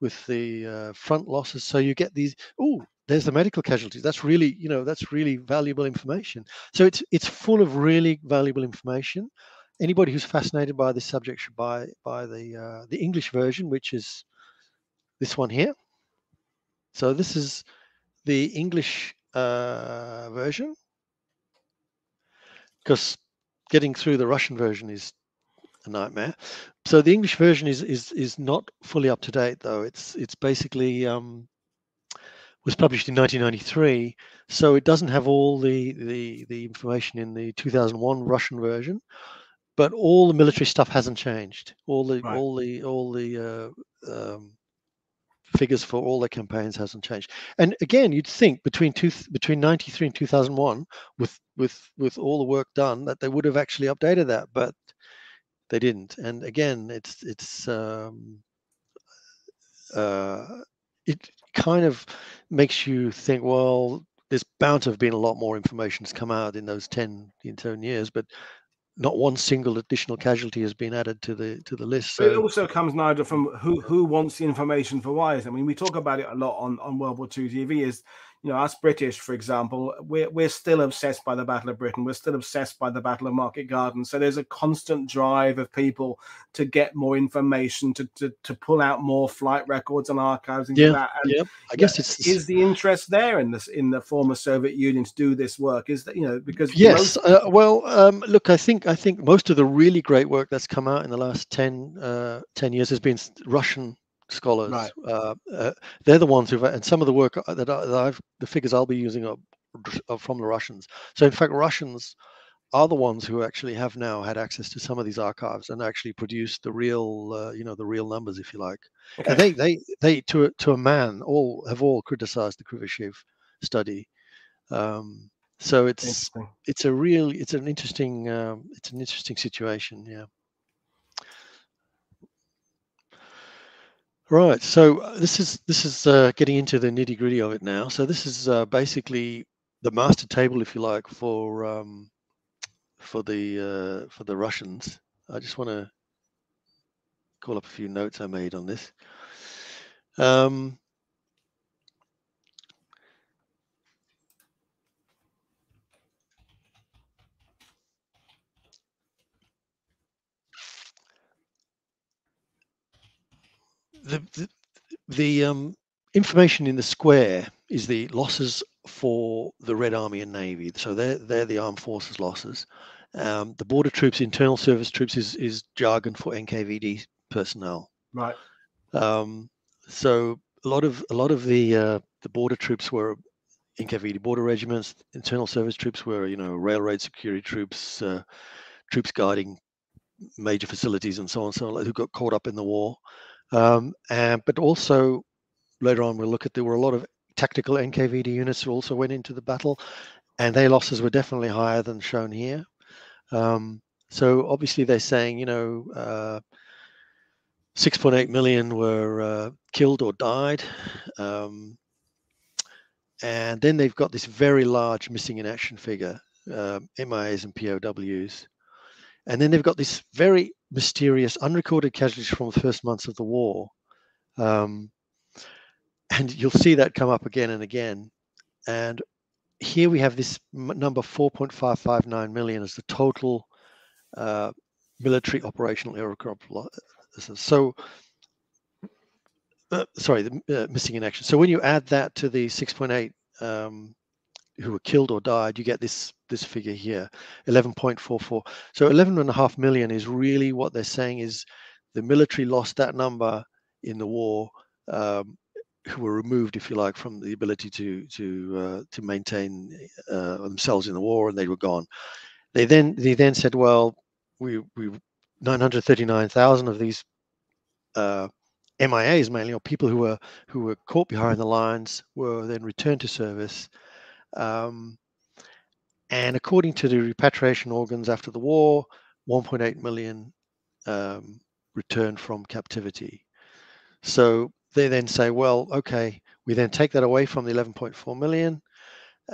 with the uh, front losses. So you get these oh there's the medical casualties. That's really you know that's really valuable information. So it's it's full of really valuable information. Anybody who's fascinated by this subject should buy buy the uh, the english version which is this one here. So this is the english uh, version because getting through the Russian version is a nightmare. So the English version is is is not fully up to date though. It's it's basically um, was published in 1993, so it doesn't have all the the the information in the 2001 Russian version, but all the military stuff hasn't changed. All the right. all the all the uh, um, figures for all the campaigns hasn't changed. And again, you'd think between two, between 93 and 2001, with with with all the work done, that they would have actually updated that, but they didn't. And again, it's it's um, uh, it kind of makes you think, well, there's bound to have been a lot more information that's come out in those 10 in 10 years, but not one single additional casualty has been added to the to the list. So. It also comes neither from who who wants the information for why. I mean, we talk about it a lot on on World War II TV. Is you know, us British, for example, we're we're still obsessed by the Battle of Britain. We're still obsessed by the Battle of Market Garden. So there's a constant drive of people to get more information, to to, to pull out more flight records and archives and yeah, that. And yeah. I guess it's is the interest there in this in the former Soviet Union to do this work? Is that you know because yes, most... uh, well, um, look, I think I think most of the really great work that's come out in the last 10, uh, 10 years has been Russian scholars. Right. Uh, uh, they're the ones who've, and some of the work that, I, that I've, the figures I'll be using are, are, from the Russians. So in fact, Russians are the ones who actually have now had access to some of these archives and actually produced the real, uh, you know, the real numbers, if you like. Okay. And they, they, they, to a, to a man, all have all criticized the Krivosheev study. Um, so it's it's a real it's an interesting um, it's an interesting situation. Yeah. Right. So uh, this is this is uh, getting into the nitty gritty of it now. So this is uh, basically the master table, if you like, for um, for the uh, for the Russians. I just want to call up a few notes I made on this. Um, the the, the um, information in the square is the losses for the Red Army and Navy. So they're they're the armed forces losses. Um, the border troops, internal service troops, is is jargon for NKVD personnel. Right. Um, so a lot of a lot of the uh, the border troops were NKVD border regiments. Internal service troops were you know railroad security troops, uh, troops guarding major facilities and so on, so on, who got caught up in the war. Um, and but also later on we'll look at there were a lot of tactical NKVD units who also went into the battle, and their losses were definitely higher than shown here. Um, so obviously they're saying you know. Uh, 6.8 million were uh, killed or died. Um, and then they've got this very large missing in action figure, uh, MIAs and POWs. And then they've got this very mysterious, unrecorded casualties from the first months of the war. Um, and you'll see that come up again and again. And here we have this number 4.559 million as the total uh, military operational aircraft losses. So, uh, sorry, the uh, missing in action. So when you add that to the 6.8 um, who were killed or died, you get this this figure here, 11.44. So 11 and a half million is really what they're saying is the military lost that number in the war, um, who were removed, if you like, from the ability to to uh, to maintain uh, themselves in the war, and they were gone. They then they then said, well, we we 939,000 of these uh, MIAs mainly, or people who were who were caught behind the lines, were then returned to service. Um, and according to the repatriation organs after the war, 1.8 million um, returned from captivity. So they then say, well, okay, we then take that away from the 11.4 million,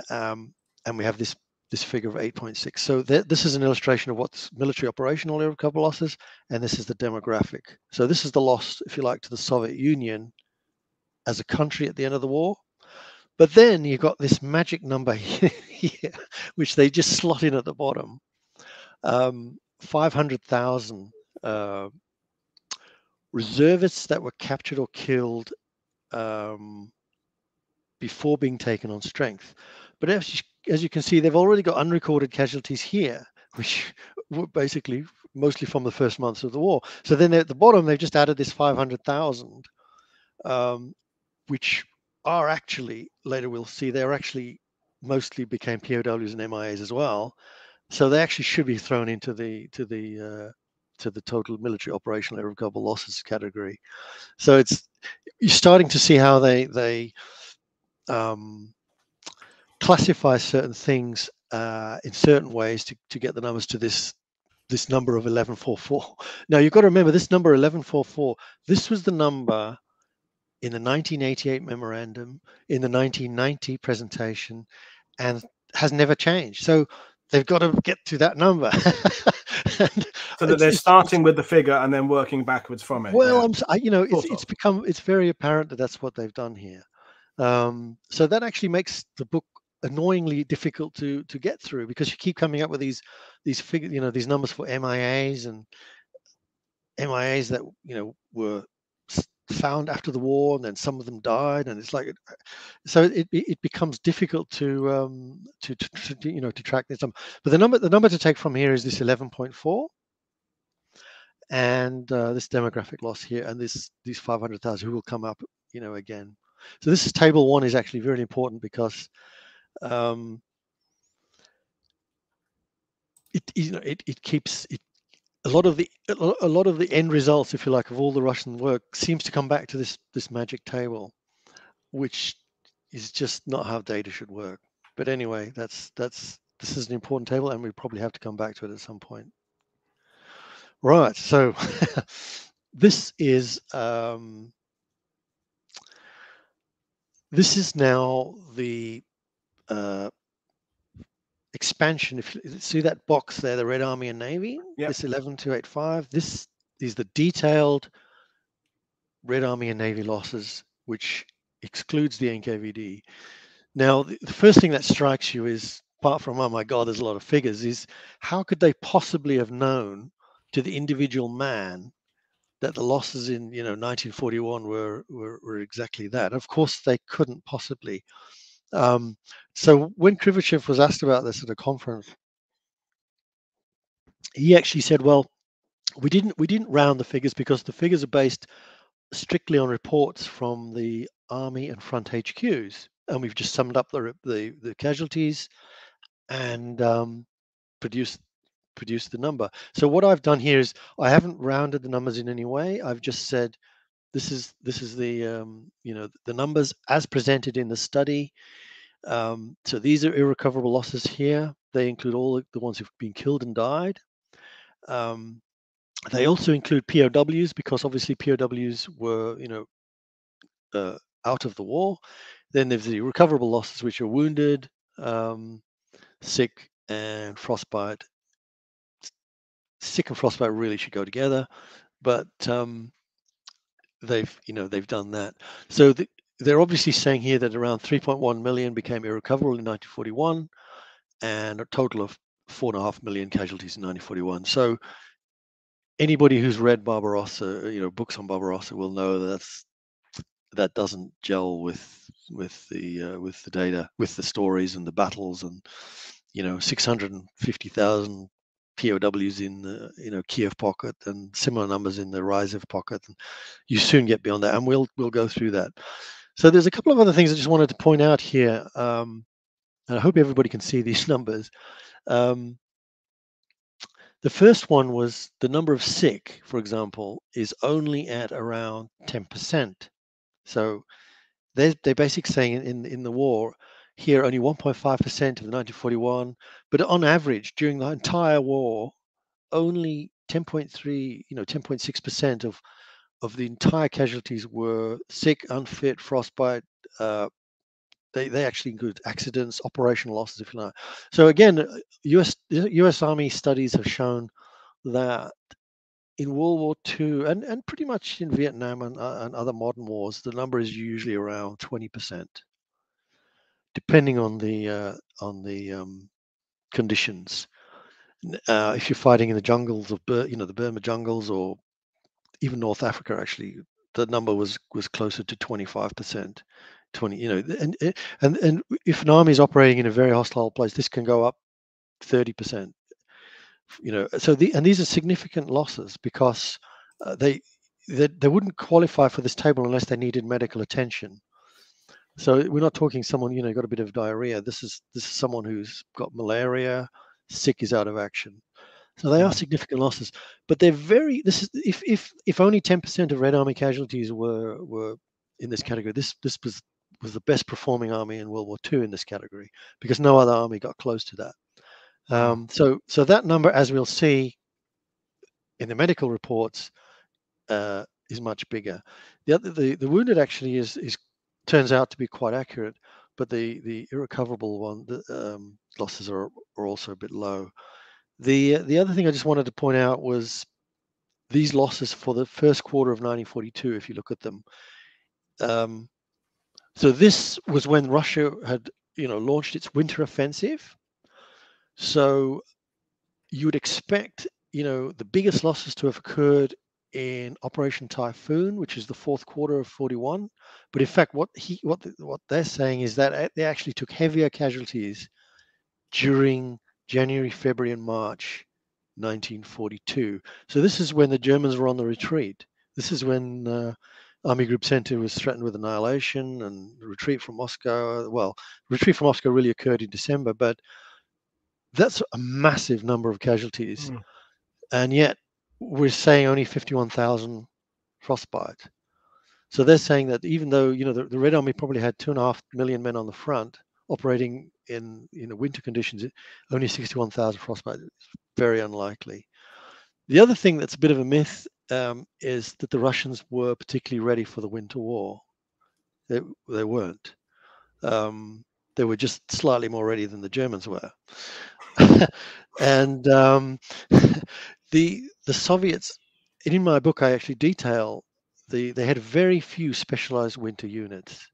um, and we have this this figure of 8.6. So th this is an illustration of what's military operational irrecoverable losses, and this is the demographic. So this is the loss, if you like, to the Soviet Union as a country at the end of the war. But then you've got this magic number here, which they just slot in at the bottom. Um, 500,000 uh, reservists that were captured or killed um, before being taken on strength. But as you, as you can see, they've already got unrecorded casualties here, which were basically mostly from the first months of the war. So then at the bottom, they've just added this 500,000, um, which are actually later we'll see they're actually mostly became POWs and MIAs as well. So they actually should be thrown into the to the uh, to the total military operational irrecoverable losses category. So it's you're starting to see how they they um, classify certain things uh, in certain ways to, to get the numbers to this this number of 1144. Now you've got to remember this number 1144. This was the number in the 1988 memorandum, in the 1990 presentation, and has never changed. So they've got to get to that number. so that they're starting with the figure and then working backwards from it. Well, yeah. I'm, I, you know, it's, it's become it's very apparent that that's what they've done here. Um, so that actually makes the book annoyingly difficult to to get through because you keep coming up with these these figures, you know, these numbers for MIAs and MIAs that you know were found after the war, and then some of them died, and it's like so it it becomes difficult to um to, to, to you know to track this. But the number the number to take from here is this 11.4 and uh, this demographic loss here and this these 500,000 who will come up you know again so this is table one is actually very important because um, it you know it, it keeps it a lot of the a lot of the end results if you like of all the russian work seems to come back to this this magic table which is just not how data should work. But anyway that's that's this is an important table and we probably have to come back to it at some point. Right so this is um this is now the uh, expansion. If you see that box there, the Red Army and Navy, yep. this 11285, this is the detailed Red Army and Navy losses, which excludes the NKVD. Now, the, the first thing that strikes you is, apart from, oh my God, there's a lot of figures, is how could they possibly have known to the individual man that the losses in you know 1941 were were, were exactly that. Of course, they couldn't possibly. Um, so when Krivosheev was asked about this at a conference, he actually said, "Well, we didn't we didn't round the figures because the figures are based strictly on reports from the army and front HQs, and we've just summed up the the, the casualties and um, produced produced the number. So what I've done here is I haven't rounded the numbers in any way. I've just said this is this is the um, you know the numbers as presented in the study. Um, so these are irrecoverable losses here. They include all the ones who've been killed and died. Um, they also include POWs because obviously POWs were you know uh, out of the war. Then there's the recoverable losses, which are wounded, um, sick, and frostbite. Sick and frostbite really should go together, but um, they've you know they've done that. So the, they're obviously saying here that around 3.1 million became irrecoverable in 1941, and a total of four and a half million casualties in 1941. So anybody who's read Barbarossa, you know, books on Barbarossa will know that that's that doesn't gel with with the uh, with the data, with the stories and the battles, and you know, 650,000 POWs in the you know Kiev pocket and similar numbers in the Vyazma pocket. And you soon get beyond that, and we'll we'll go through that. So there's a couple of other things I just wanted to point out here, um, and I hope everybody can see these numbers. Um, the first one was the number of sick, for example, is only at around 10%. So they're, they're basically saying in, in the war, here only 1.5% of the 1941, but on average during the entire war, only 10.3, you know, 10.6% of of the entire casualties were sick, unfit, frostbite. Uh, they they actually include accidents, operational losses, if you like. So again, U.S. U.S. Army studies have shown that in World War II and, and pretty much in Vietnam and, uh, and other modern wars, the number is usually around 20% depending on the uh, on the um, conditions. Uh, if you're fighting in the jungles of, you know, the Burma jungles or even North Africa, actually, the number was was closer to 25 percent. 20, you know, and and and if an army is operating in a very hostile place, this can go up 30 percent. You know, so the and these are significant losses because uh, they, they they wouldn't qualify for this table unless they needed medical attention. So we're not talking someone, you know, got a bit of diarrhea. This is this is someone who's got malaria, sick is out of action. So they are significant losses, but they're very. This is if if if only ten percent of Red Army casualties were were in this category. This this was was the best performing army in World War II in this category because no other army got close to that. Um, so so that number, as we'll see in the medical reports, uh, is much bigger. The other the, the wounded actually is is turns out to be quite accurate, but the the irrecoverable one the um, losses are are also a bit low. The the other thing I just wanted to point out was these losses for the first quarter of 1942. If you look at them, um, so this was when Russia had, you know, launched its winter offensive. So you would expect, you know, the biggest losses to have occurred in Operation Typhoon, which is the fourth quarter of 41. But in fact, what he what what they're saying is that they actually took heavier casualties during January, February, and March 1942. So this is when the Germans were on the retreat. This is when uh, Army Group Center was threatened with annihilation and retreat from Moscow. Well, retreat from Moscow really occurred in December, but that's a massive number of casualties. Mm. And yet we're saying only 51,000 frostbite. So they're saying that even though you know the, the Red Army probably had two and a half million men on the front operating in you know winter conditions, only 61,000 frostbite is very unlikely. The other thing that's a bit of a myth um, is that the Russians were particularly ready for the Winter War. They, they weren't. Um, they were just slightly more ready than the Germans were. and um, the the Soviets, in my book, I actually detail the they had very few specialized winter units.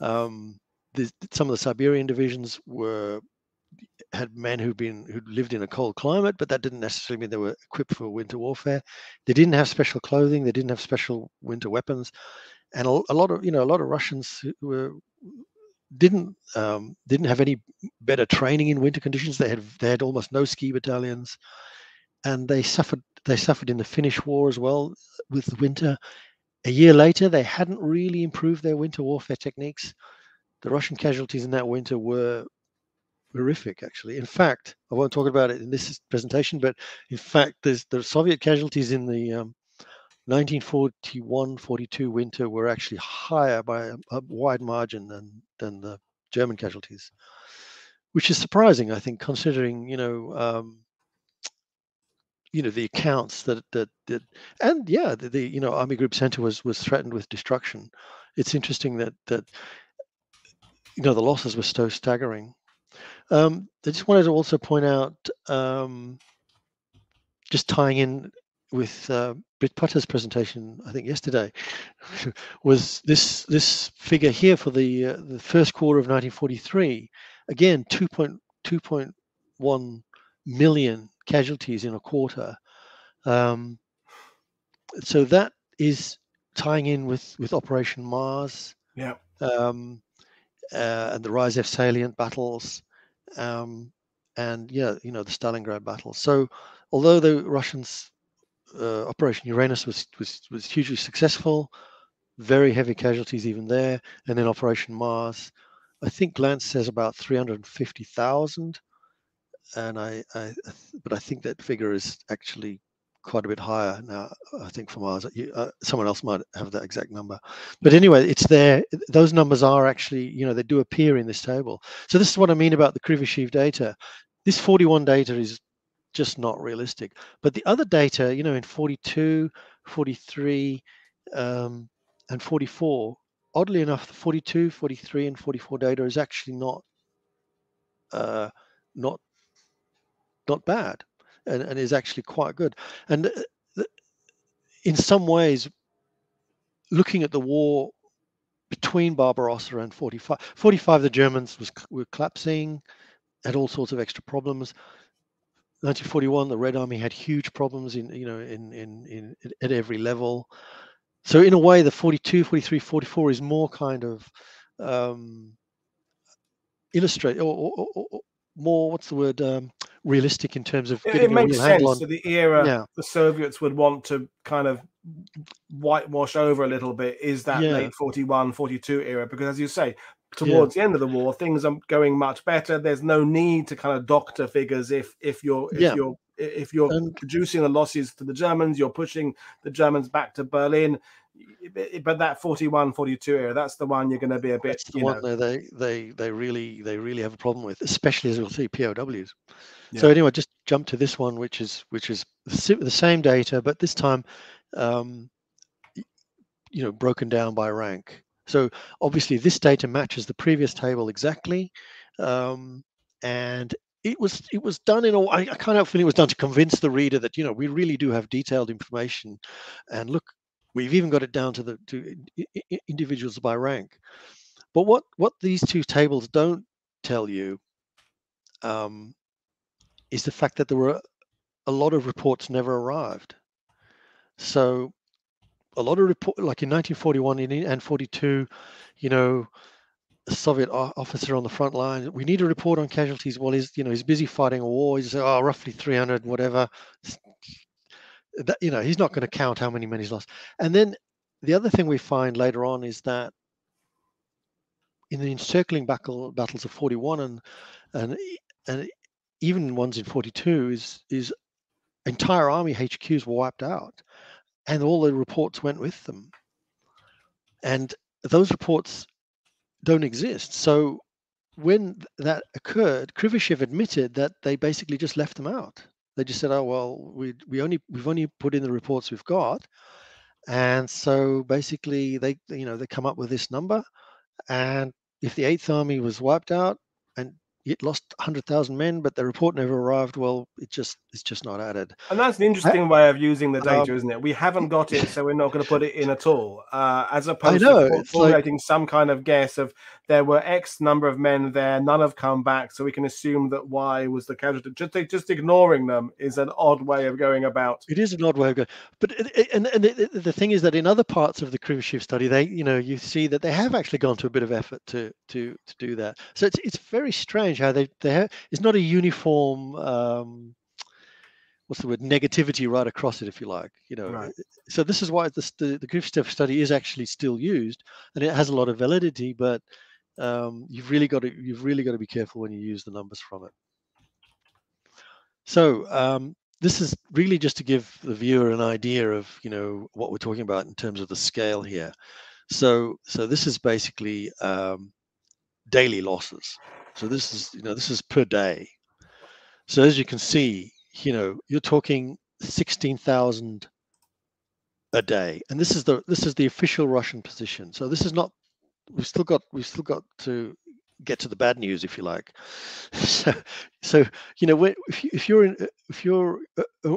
Um, the, some of the Siberian divisions were had men who'd been who'd lived in a cold climate, but that didn't necessarily mean they were equipped for winter warfare. They didn't have special clothing. They didn't have special winter weapons, and a, a lot of you know a lot of Russians were didn't um, didn't have any better training in winter conditions. They had they had almost no ski battalions, and they suffered they suffered in the Finnish War as well with the winter. A year later, they hadn't really improved their winter warfare techniques. The Russian casualties in that winter were horrific, actually. In fact, I won't talk about it in this presentation, but in fact, there's the Soviet casualties in the um, 1941-42 winter were actually higher by a, a, wide margin than than the German casualties, which is surprising, I think, considering you know um, you know the accounts that that that and yeah the, the you know Army Group Center was was threatened with destruction. It's interesting that that you know the losses were so staggering um, I just wanted to also point out, um, just tying in with uh, Britt Potter's presentation, I think yesterday, was this this figure here for the uh, the first quarter of 1943. Again, 2.2.1 million casualties in a quarter. Um, so that is tying in with with Operation Mars. Yeah. Um, uh, and the Rzhev salient battles um, and yeah, you know the Stalingrad battle. So although the Russians' uh, Operation Uranus was, was was hugely successful, very heavy casualties even there, and then Operation Mars, I think Glantz says about three hundred fifty thousand, and I, I, but I think that figure is actually quite a bit higher now. I think from ours, uh, someone else might have that exact number. But anyway, it's there. Those numbers are actually, you know, they do appear in this table. So this is what I mean about the Krivosheev data. This 41 data is just not realistic. But the other data, you know, in 42, 43, um, and 44, oddly enough, the 42, 43, and 44 data is actually not uh, not not bad and, and is actually quite good. And uh, in some ways, looking at the war between Barbarossa and 45, 45 the Germans was were collapsing, had all sorts of extra problems. 1941, the Red Army had huge problems in you know in in in at every level. So in a way, the 42, 43, 44 is more kind of um, illustrate or, or, or, more what's the word um, realistic in terms of it, it makes sense to the era yeah. the soviets would want to kind of whitewash over a little bit is that yeah. late 41 42 era because as you say towards yeah. the end of the war things are going much better there's no need to kind of doctor figures if if you're if you're if you're and, producing the losses to the germans you're pushing the germans back to berlin but that 41 42 era that's the one you're going to be a bit that's the one know. they they they really they really have a problem with especially as we'll see pows yeah. so anyway just jump to this one which is which is the same data but this time um you know broken down by rank so obviously this data matches the previous table exactly um and it was it was done in a I, I kind of feel it was done to convince the reader that you know we really do have detailed information and look We've even got it down to the to individuals by rank. But what what these two tables don't tell you um, is the fact that there were a lot of reports never arrived. So a lot of report like in 1941 and 42, you know, a Soviet officer on the front line. We need a report on casualties. Well, he's you know he's busy fighting a war. He's oh roughly 300, whatever. That, you know he's not going to count how many men he's lost. And then the other thing we find later on is that in the encircling battle, battles of 41 and and and even ones in 42 is is entire army HQs were wiped out, and all the reports went with them. And those reports don't exist. So when that occurred, Krivosheev admitted that they basically just left them out. They just said, "Oh well, we we only we've only put in the reports we've got," and so basically they you know they come up with this number, and if the Eighth Army was wiped out and it lost 100,000 men, but the report never arrived. Well, it just it's just not added. And that's an interesting I, way of using the data, um, isn't it? We haven't got it, so we're not going to put it in at all. Uh, as opposed know, to formulating like, some kind of guess of there were X number of men there, none have come back, so we can assume that Y was the casualty. Just just ignoring them is an odd way of going about. It is an odd way of going, but and, and the, the thing is that in other parts of the Krivosheev study, they you know you see that they have actually gone to a bit of effort to to to do that. So it's it's very strange how they they have, it's not a uniform. Um, what's the word negativity right across it if you like you know right. so this is why this, the the Krivosheev study is actually still used and it has a lot of validity but um, you've really got to you've really got to be careful when you use the numbers from it. So um, this is really just to give the viewer an idea of you know what we're talking about in terms of the scale here. So so this is basically um, daily losses. So this is you know this is per day. So as you can see, you know you're talking sixteen thousand a day, and this is the this is the official Russian position. So this is not we've still got we've still got to get to the bad news if you like. So so you know if, you, if you're in if you're uh, uh,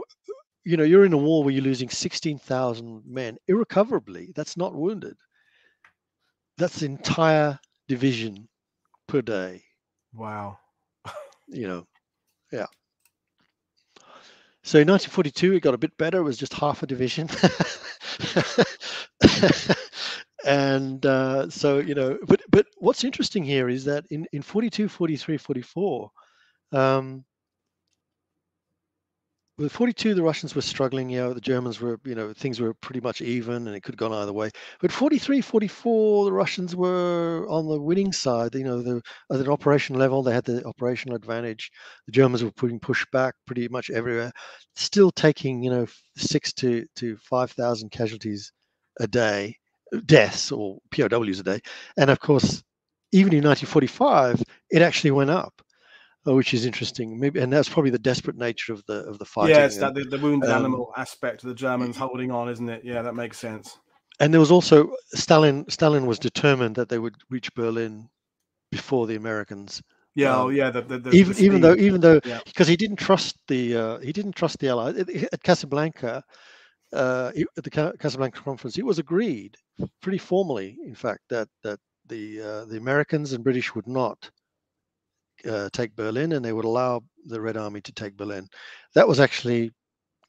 you know you're in a war where you're losing 16,000 men irrecoverably that's not wounded. That's the entire division per day. Wow. You know yeah so in 1942 it got a bit better. It was just half a division. And uh, so you know but but what's interesting here is that in in 42 43 44 um with 42 the russians were struggling you know the germans were you know things were pretty much even and it could have gone either way. But 43 44 the russians were on the winning side you know the at an operation level they had the operational advantage. The germans were putting push back pretty much everywhere still taking you know six to to 5000 casualties a day deaths or POWs a day. And of course, even in 1945, it actually went up, which is interesting. Maybe, and that's probably the desperate nature of the of the fighting. Yeah, it's that the, the wounded um, animal aspect of the Germans holding on, isn't it? Yeah, that makes sense. And there was also Stalin. Stalin was determined that they would reach Berlin before the Americans. Yeah, um, oh yeah. The, the, the even even though even though yeah. because he didn't trust the uh, he didn't trust the Allies at Casablanca uh, at the Casablanca conference, it was agreed, pretty formally, in fact, that that the uh, the Americans and British would not uh, take Berlin, and they would allow the Red Army to take Berlin. That was actually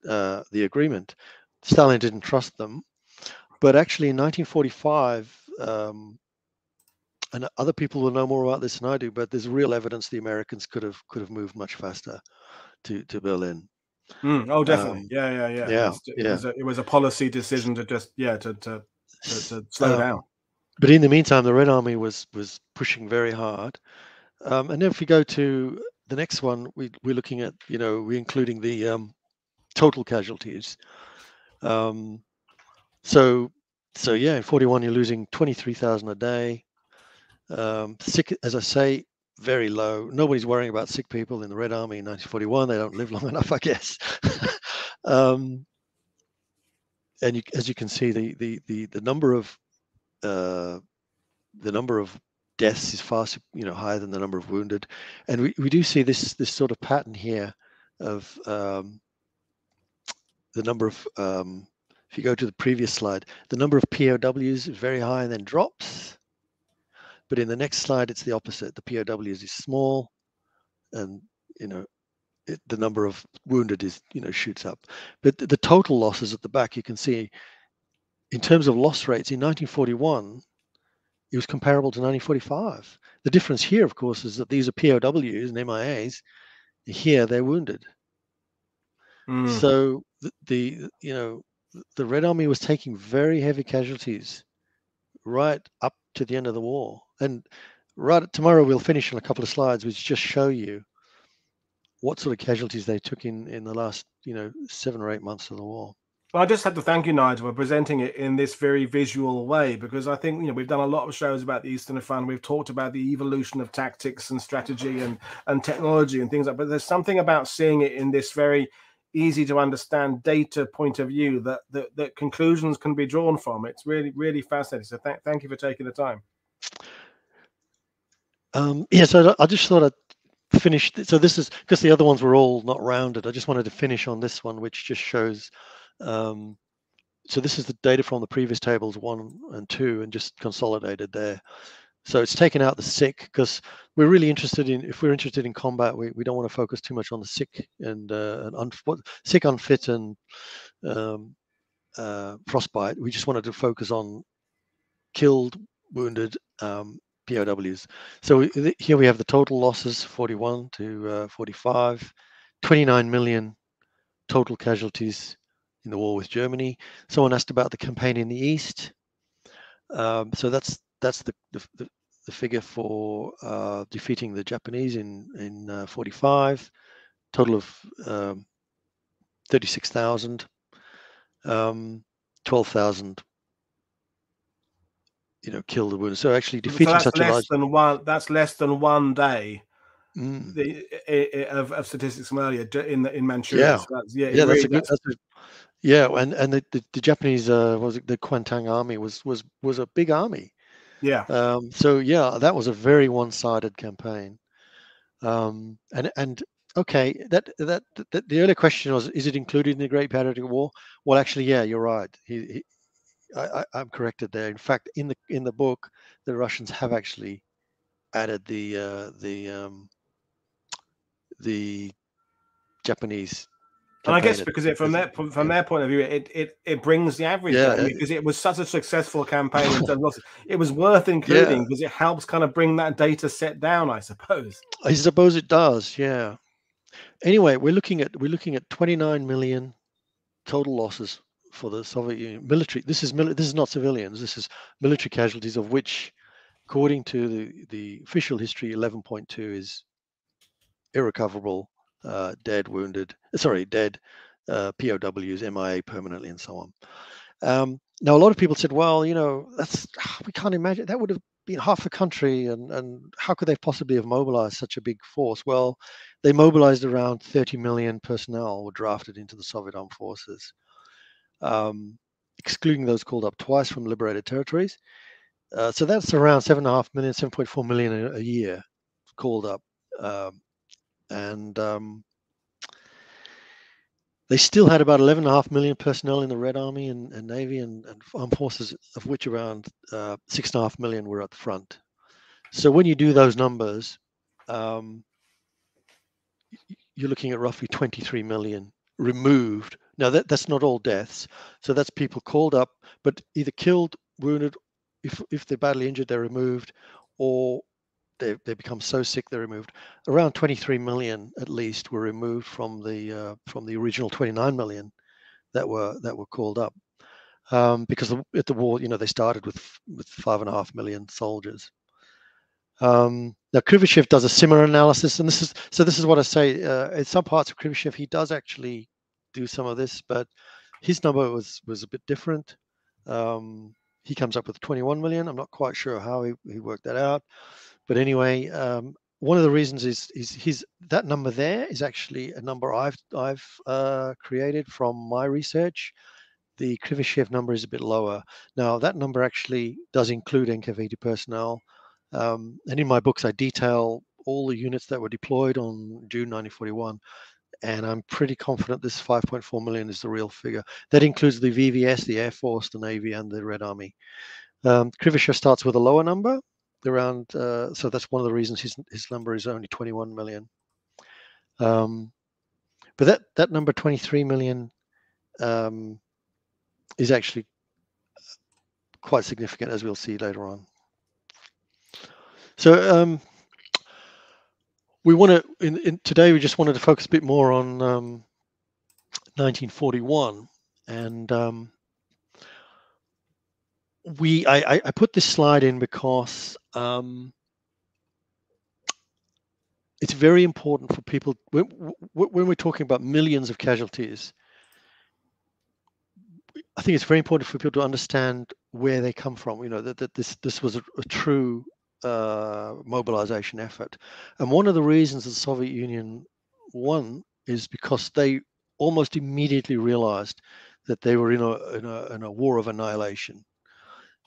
uh, the agreement. Stalin didn't trust them, but actually in 1945. Um, and other people will know more about this than I do, but there's real evidence the Americans could have could have moved much faster to, to Berlin. Mm, oh, definitely. Um, yeah, yeah, yeah. Yeah, it was, it, yeah. Was a, it was a policy decision to just yeah to to, to, to slow um, down. But in the meantime, the Red Army was was pushing very hard. Um, and then if we go to the next one, we we're looking at you know we're including the um, total casualties. Um, so so yeah, in 41 you're losing 23,000 a day. Um, sick, as I say, very low. Nobody's worrying about sick people in the Red Army in 1941. They don't live long enough, I guess. um, and you, as you can see, the the the, the number of uh, the number of deaths is far you know higher than the number of wounded, and we, we do see this this sort of pattern here of um, the number of um, if you go to the previous slide, the number of POWs is very high and then drops But in the next slide, it's the opposite. The POWs is small, and you know, it, the number of wounded is you know shoots up. But the, the total losses at the back, you can see, in terms of loss rates in 1941, it was comparable to 1945. The difference here, of course, is that these are POWs and MIAs. Here, they're wounded. Mm. So the, the you know the Red Army was taking very heavy casualties right up to the end of the war. And right tomorrow we'll finish on a couple of slides which just show you what sort of casualties they took in in the last you know seven or eight months of the war. I just had to thank you, Nigel, for presenting it in this very visual way because I think you know we've done a lot of shows about the Eastern Front. We've talked about the evolution of tactics and strategy and and technology and things like. But there's something about seeing it in this very easy to understand data point of view that, that that conclusions can be drawn from. It's really really fascinating. So thank thank you for taking the time. Um, yeah, so I just thought I'd finish. So this is because the other ones were all not rounded. I just wanted to finish on this one, which just shows. Um, so this is the data from the previous tables one and two, and just consolidated there. So it's taken out the sick because we're really interested in if we're interested in combat, we, we don't want to focus too much on the sick and, uh, and un, sick, unfit, and um, uh, frostbite. We just wanted to focus on killed, wounded um, POWs. So we, here we have the total losses 41 to uh, 45, 29 million total casualties in the war with Germany. Someone asked about the campaign in the East. Um, so that's that's the, the, the figure for uh, defeating the Japanese in in uh, 45, total of um, 36,000, um, 12,000 you know killed the wounded. So actually defeating so such a large than one that's less than one day. Mm. The, of, of statistics from earlier in in Manchuria. Yeah, so that's, yeah, yeah, really, that's, a good, that's, that's a, yeah, and and the, the, the Japanese uh, was it the Kwantung army was was was a big army. Yeah. Um, so yeah, that was a very one-sided campaign. Um, and and okay, that, that that the earlier question was, is it included in the Great Patriotic War? Well, actually, yeah, you're right. He, he I, am corrected there. In fact, in the in the book, the Russians have actually added the uh, the um, the Japanese and I guess because it from their from their point of view, it it, it brings the average yeah, down because it was such a successful campaign. it was worth including yeah. because it helps kind of bring that data set down. I suppose. I suppose it does. Yeah. Anyway, we're looking at we're looking at 29 million total losses for the Soviet Union military. This is this is not civilians. This is military casualties, of which, according to the the official history, 11.2 is irrecoverable uh, dead, wounded, sorry, dead, uh, POWs, MIA permanently, and so on. Um, now, a lot of people said, well, you know, that's we can't imagine that would have been half a country, and and how could they possibly have mobilized such a big force? Well, they mobilized around 30 million personnel were drafted into the Soviet armed forces, um, excluding those called up twice from liberated territories. Uh, so that's around seven and a half million, 7.4 million a, a year called up. Um, and um, they still had about 11.5 million personnel in the Red Army and, and Navy and, and, armed forces, of which around uh, 6.5 million were at the front. So when you do those numbers, um, you're looking at roughly 23 million removed. Now that, that's not all deaths. So that's people called up, but either killed, wounded, if if they're badly injured, they're removed, or they, they become so sick they're removed. Around 23 million at least were removed from the uh, from the original 29 million that were that were called up um, because at the war, you know, they started with with five and a half million soldiers. Um, now Krivosheev does a similar analysis, and this is so. This is what I say. Uh, in some parts of Krivosheev, he does actually do some of this, but his number was was a bit different. Um, he comes up with 21 million. I'm not quite sure how he, he worked that out. But anyway, um, one of the reasons is is his that number there is actually a number I've I've uh, created from my research. The Krivosheev number is a bit lower. Now that number actually does include NKVD personnel, um, and in my books I detail all the units that were deployed on June 1941 and I'm pretty confident this 5.4 million is the real figure. That includes the VVS, the Air Force, the Navy, and the Red Army. Um, Krivosheev starts with a lower number, around. Uh, so that's one of the reasons his his number is only 21 million. Um, but that that number 23 million um, is actually quite significant, as we'll see later on. So um, we want to in, in, today we just wanted to focus a bit more on um, 1941 and um, we I, I put this slide in because um, it's very important for people when, when we're talking about millions of casualties I think it's very important for people to understand where they come from. You know that, that this this was a, a true uh, mobilization effort, and one of the reasons the Soviet Union won is because they almost immediately realized that they were in a in a, in a war of annihilation.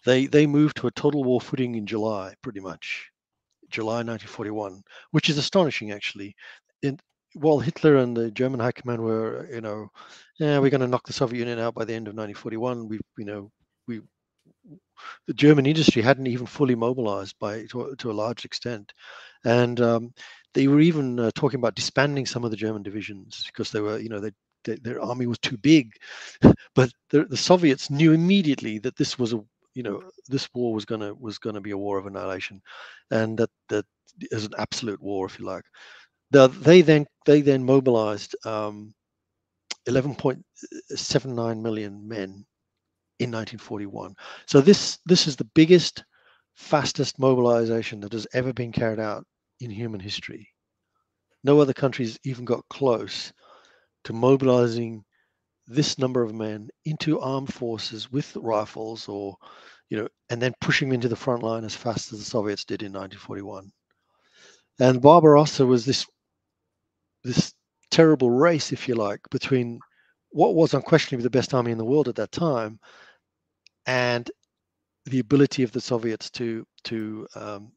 They they moved to a total war footing in July, pretty much, July 1941, which is astonishing actually. In, while Hitler and the German High Command were, you know, yeah, we're going to knock the Soviet Union out by the end of 1941. We, you know, we, the German industry hadn't even fully mobilized by to, to a large extent, and um, they were even uh, talking about disbanding some of the German divisions because they were, you know, they, they, their army was too big. but the, the Soviets knew immediately that this was a, you know, this war was gonna was gonna be a war of annihilation, and that that is an absolute war, if you like. Now, they then they then mobilized um, 11.79 million men in 1941. So this this is the biggest, fastest mobilization that has ever been carried out in human history. No other countries even got close to mobilizing this number of men into armed forces with rifles or you know and then pushing them into the front line as fast as the soviets did in 1941 and barbarossa was this this terrible race, if you like, between what was unquestionably the best army in the world at that time and the ability of the Soviets to to um,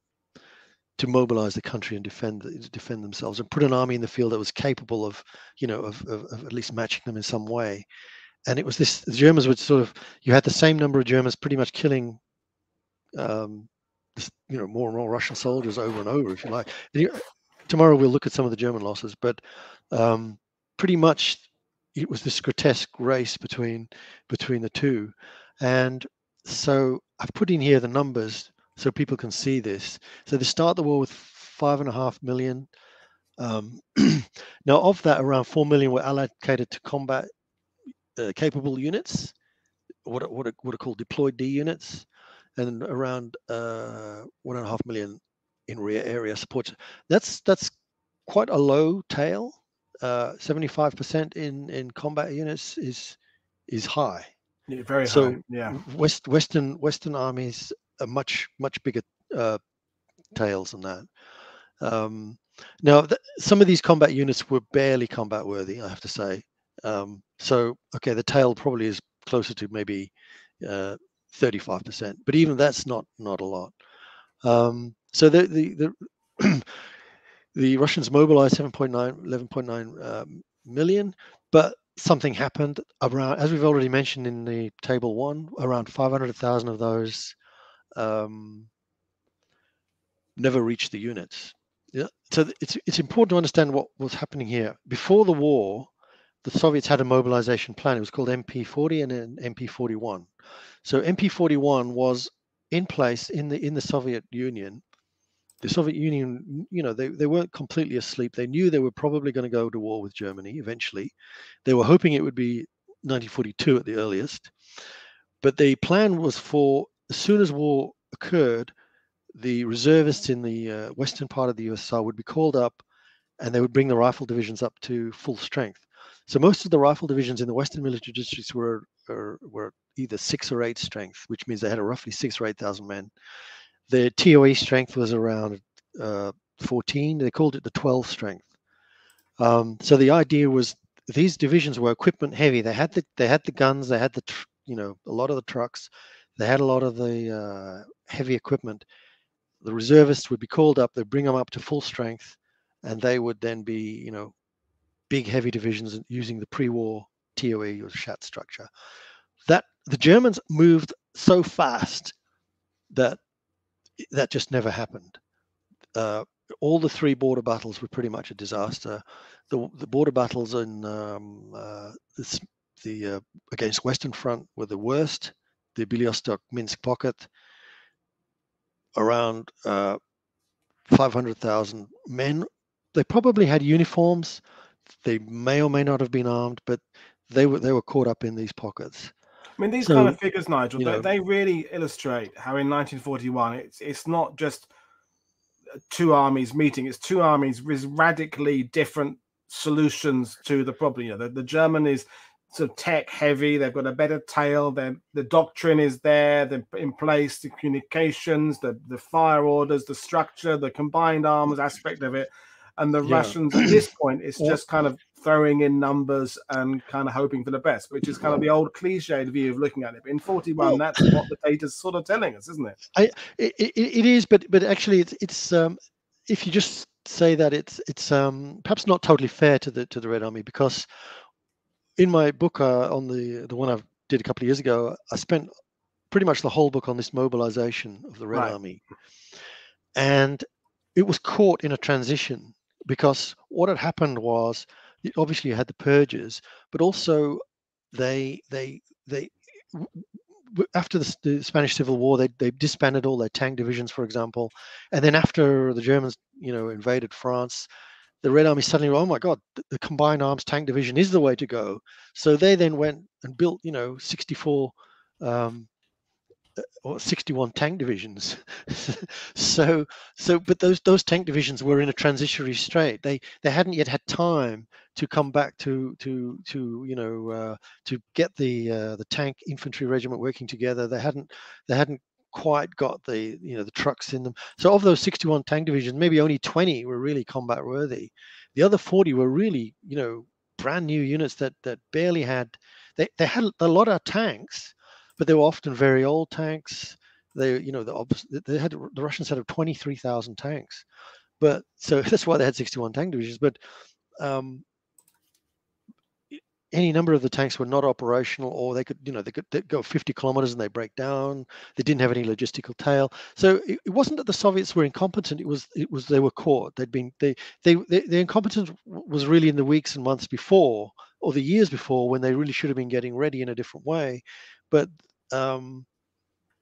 to mobilize the country and defend defend themselves and put an army in the field that was capable of you know of, of, of, at least matching them in some way. And it was this the germans would sort of you had the same number of germans pretty much killing um, you know more and more russian soldiers over and over if you like. Tomorrow we'll look at some of the German losses, but um, pretty much it was this grotesque race between between the two, and so I've put in here the numbers so people can see this. So they start the war with five and a half million. Um, now, of that, around four million were allocated to combat uh, capable units, what what are, what are called deployed D units, and around uh, one and a half million in rear area support. That's that's quite a low tail. Uh, 75% in in combat units is is high. Yeah, very so high. Yeah. West Western Western armies are much much bigger uh, tails than that. Um, now, th- some of these combat units were barely combat worthy, I have to say. Um, so, okay, the tail probably is closer to maybe uh, 35%, but even that's not not a lot. Um, so the the the, the Russians mobilized 7.9, 11.9 um, million, but something happened around, as we've already mentioned in the table one, around 500,000 of those um, never reached the units. Yeah. So it's it's important to understand what was happening here. Before the war, the Soviets had a mobilization plan. It was called MP40 and then MP41. So MP41 was in place in the in the Soviet Union the Soviet Union, you know, they, they weren't completely asleep. They knew they were probably going to go to war with Germany eventually. They were hoping it would be 1942 at the earliest. But the plan was for as soon as war occurred, the reservists in the uh, western part of the USSR would be called up and they would bring the rifle divisions up to full strength. So most of the rifle divisions in the western military districts were, were, were either six or eight strength, which means they had a roughly six or 8,000 men. The TOE strength was around uh, 14. They called it the 12 strength. Um, so the idea was these divisions were equipment heavy. They had the they had the guns. They had the you know a lot of the trucks. They had a lot of the uh, heavy equipment. The reservists would be called up. They'd bring them up to full strength, and they would then be you know big heavy divisions using the pre-war TOE or SHAT structure. That the Germans moved so fast that that just never happened. Uh, all the three border battles were pretty much a disaster. The, the border battles in um, uh, this, the uh, against Western Front were the worst. The Bialystok Minsk pocket, around uh, 500,000 men. They probably had uniforms. They may or may not have been armed, but they were they were caught up in these pockets. I mean, these so, kind of figures, Nigel, they, know, they really illustrate how in 1941 it's it's not just two armies meeting; it's two armies with radically different solutions to the problem. You know, the, the German is sort of tech heavy; they've got a better tail. the doctrine is there, they're in place, the communications, the the fire orders, the structure, the combined arms aspect of it, and the yeah. Russians at this point is just kind of throwing in numbers and kind of hoping for the best, which is kind of the old cliched view of looking at it. But in 41, well, that's what the data's sort of telling us, isn't it? I, it, it is, but but actually, it's it's um, if you just say that it's it's um, perhaps not totally fair to the to the Red Army because in my book uh, on the the one I did a couple of years ago, I spent pretty much the whole book on this mobilization of the Red right. Army, and it was caught in a transition because what had happened was obviously you had the purges, but also they they they after the, the, Spanish Civil War, they they disbanded all their tank divisions, for example, and then after the Germans, you know, invaded France, the Red Army suddenly, oh my God, the, combined arms tank division is the way to go. So they then went and built, you know, 64 um, or 61 tank divisions. so so but those those tank divisions were in a transitionary state. They they hadn't yet had time to come back to to to you know uh, to get the uh, the tank infantry regiment working together. They hadn't they hadn't quite got the you know the trucks in them. So of those 61 tank divisions, maybe only 20 were really combat worthy. The other 40 were really you know brand new units that that barely had they, they had a lot of tanks but they were often very old tanks. They, you know, the, they had the Russians had 23,000 tanks, but so that's why they had 61 tank divisions. But um, any number of the tanks were not operational, or they could, you know, they could go 50 kilometers and they break down. They didn't have any logistical tail. So it, it, wasn't that the Soviets were incompetent. It was, it was they were caught. They'd been, they, they, they, the incompetence was really in the weeks and months before, or the years before, when they really should have been getting ready in a different way but um,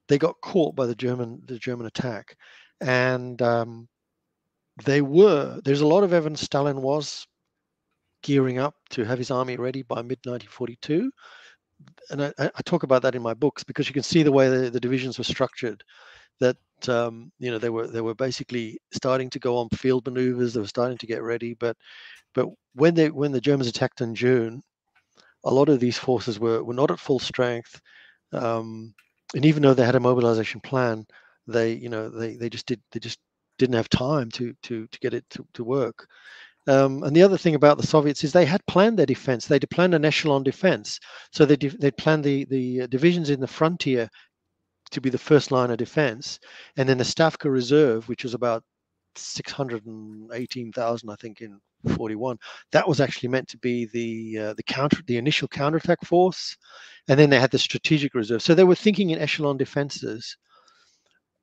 they got caught by the German the German attack, and um, they were. There's a lot of evidence Stalin was gearing up to have his army ready by mid 1942, and I, I, talk about that in my books because you can see the way the, the divisions were structured. That um, you know they were they were basically starting to go on field maneuvers. They were starting to get ready, but but when they when the Germans attacked in June, a lot of these forces were were not at full strength. Um, and even though they had a mobilization plan, they, you know, they, they just did, they just didn't have time to, to, to get it to, to work. Um, and the other thing about the Soviets is they had planned their defense. They planned an echelon defense. So they they planned the the divisions in the frontier to be the first line of defense, and then the Stavka Reserve, which was about 618,000, I think, in 41. That was actually meant to be the uh, the counter, the initial counterattack force, and then they had the strategic reserve. So they were thinking in echelon defenses.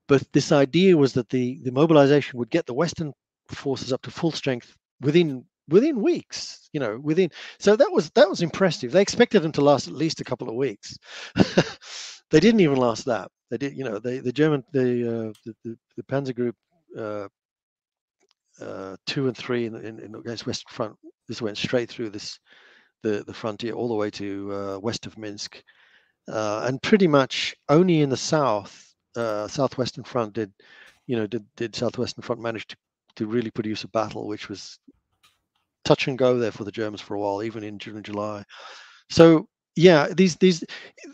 But this idea was that the the mobilization would get the Western forces up to full strength within within weeks. You know, within. So that was that was impressive. They expected them to last at least a couple of weeks. they didn't even last that. They did. You know, they the German the uh, the, the, the Panzer Group uh, uh, two and three in, in, in against Western Front. This went straight through this the the frontier all the way to uh, west of Minsk, uh, and pretty much only in the south, uh, southwestern front did you know did did southwestern front manage to to really produce a battle, which was touch and go there for the Germans for a while, even in June and July. So yeah, these these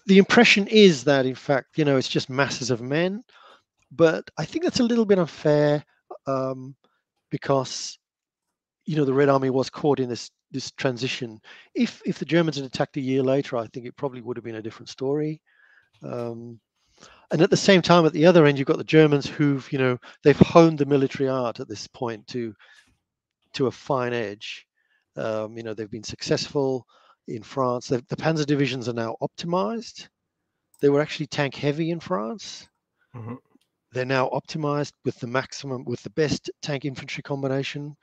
the impression is that in fact you know it's just masses of men, but I think that's a little bit unfair. Um, because you know the Red Army was caught in this this transition. If if the Germans had attacked a year later, I think it probably would have been a different story. Um, and at the same time, at the other end, you've got the Germans who've you know they've honed the military art at this point to to a fine edge. Um, you know they've been successful in France. The, the Panzer divisions are now optimized. They were actually tank heavy in France. Mm-hmm they're now optimized with the maximum, with the best tank infantry combination.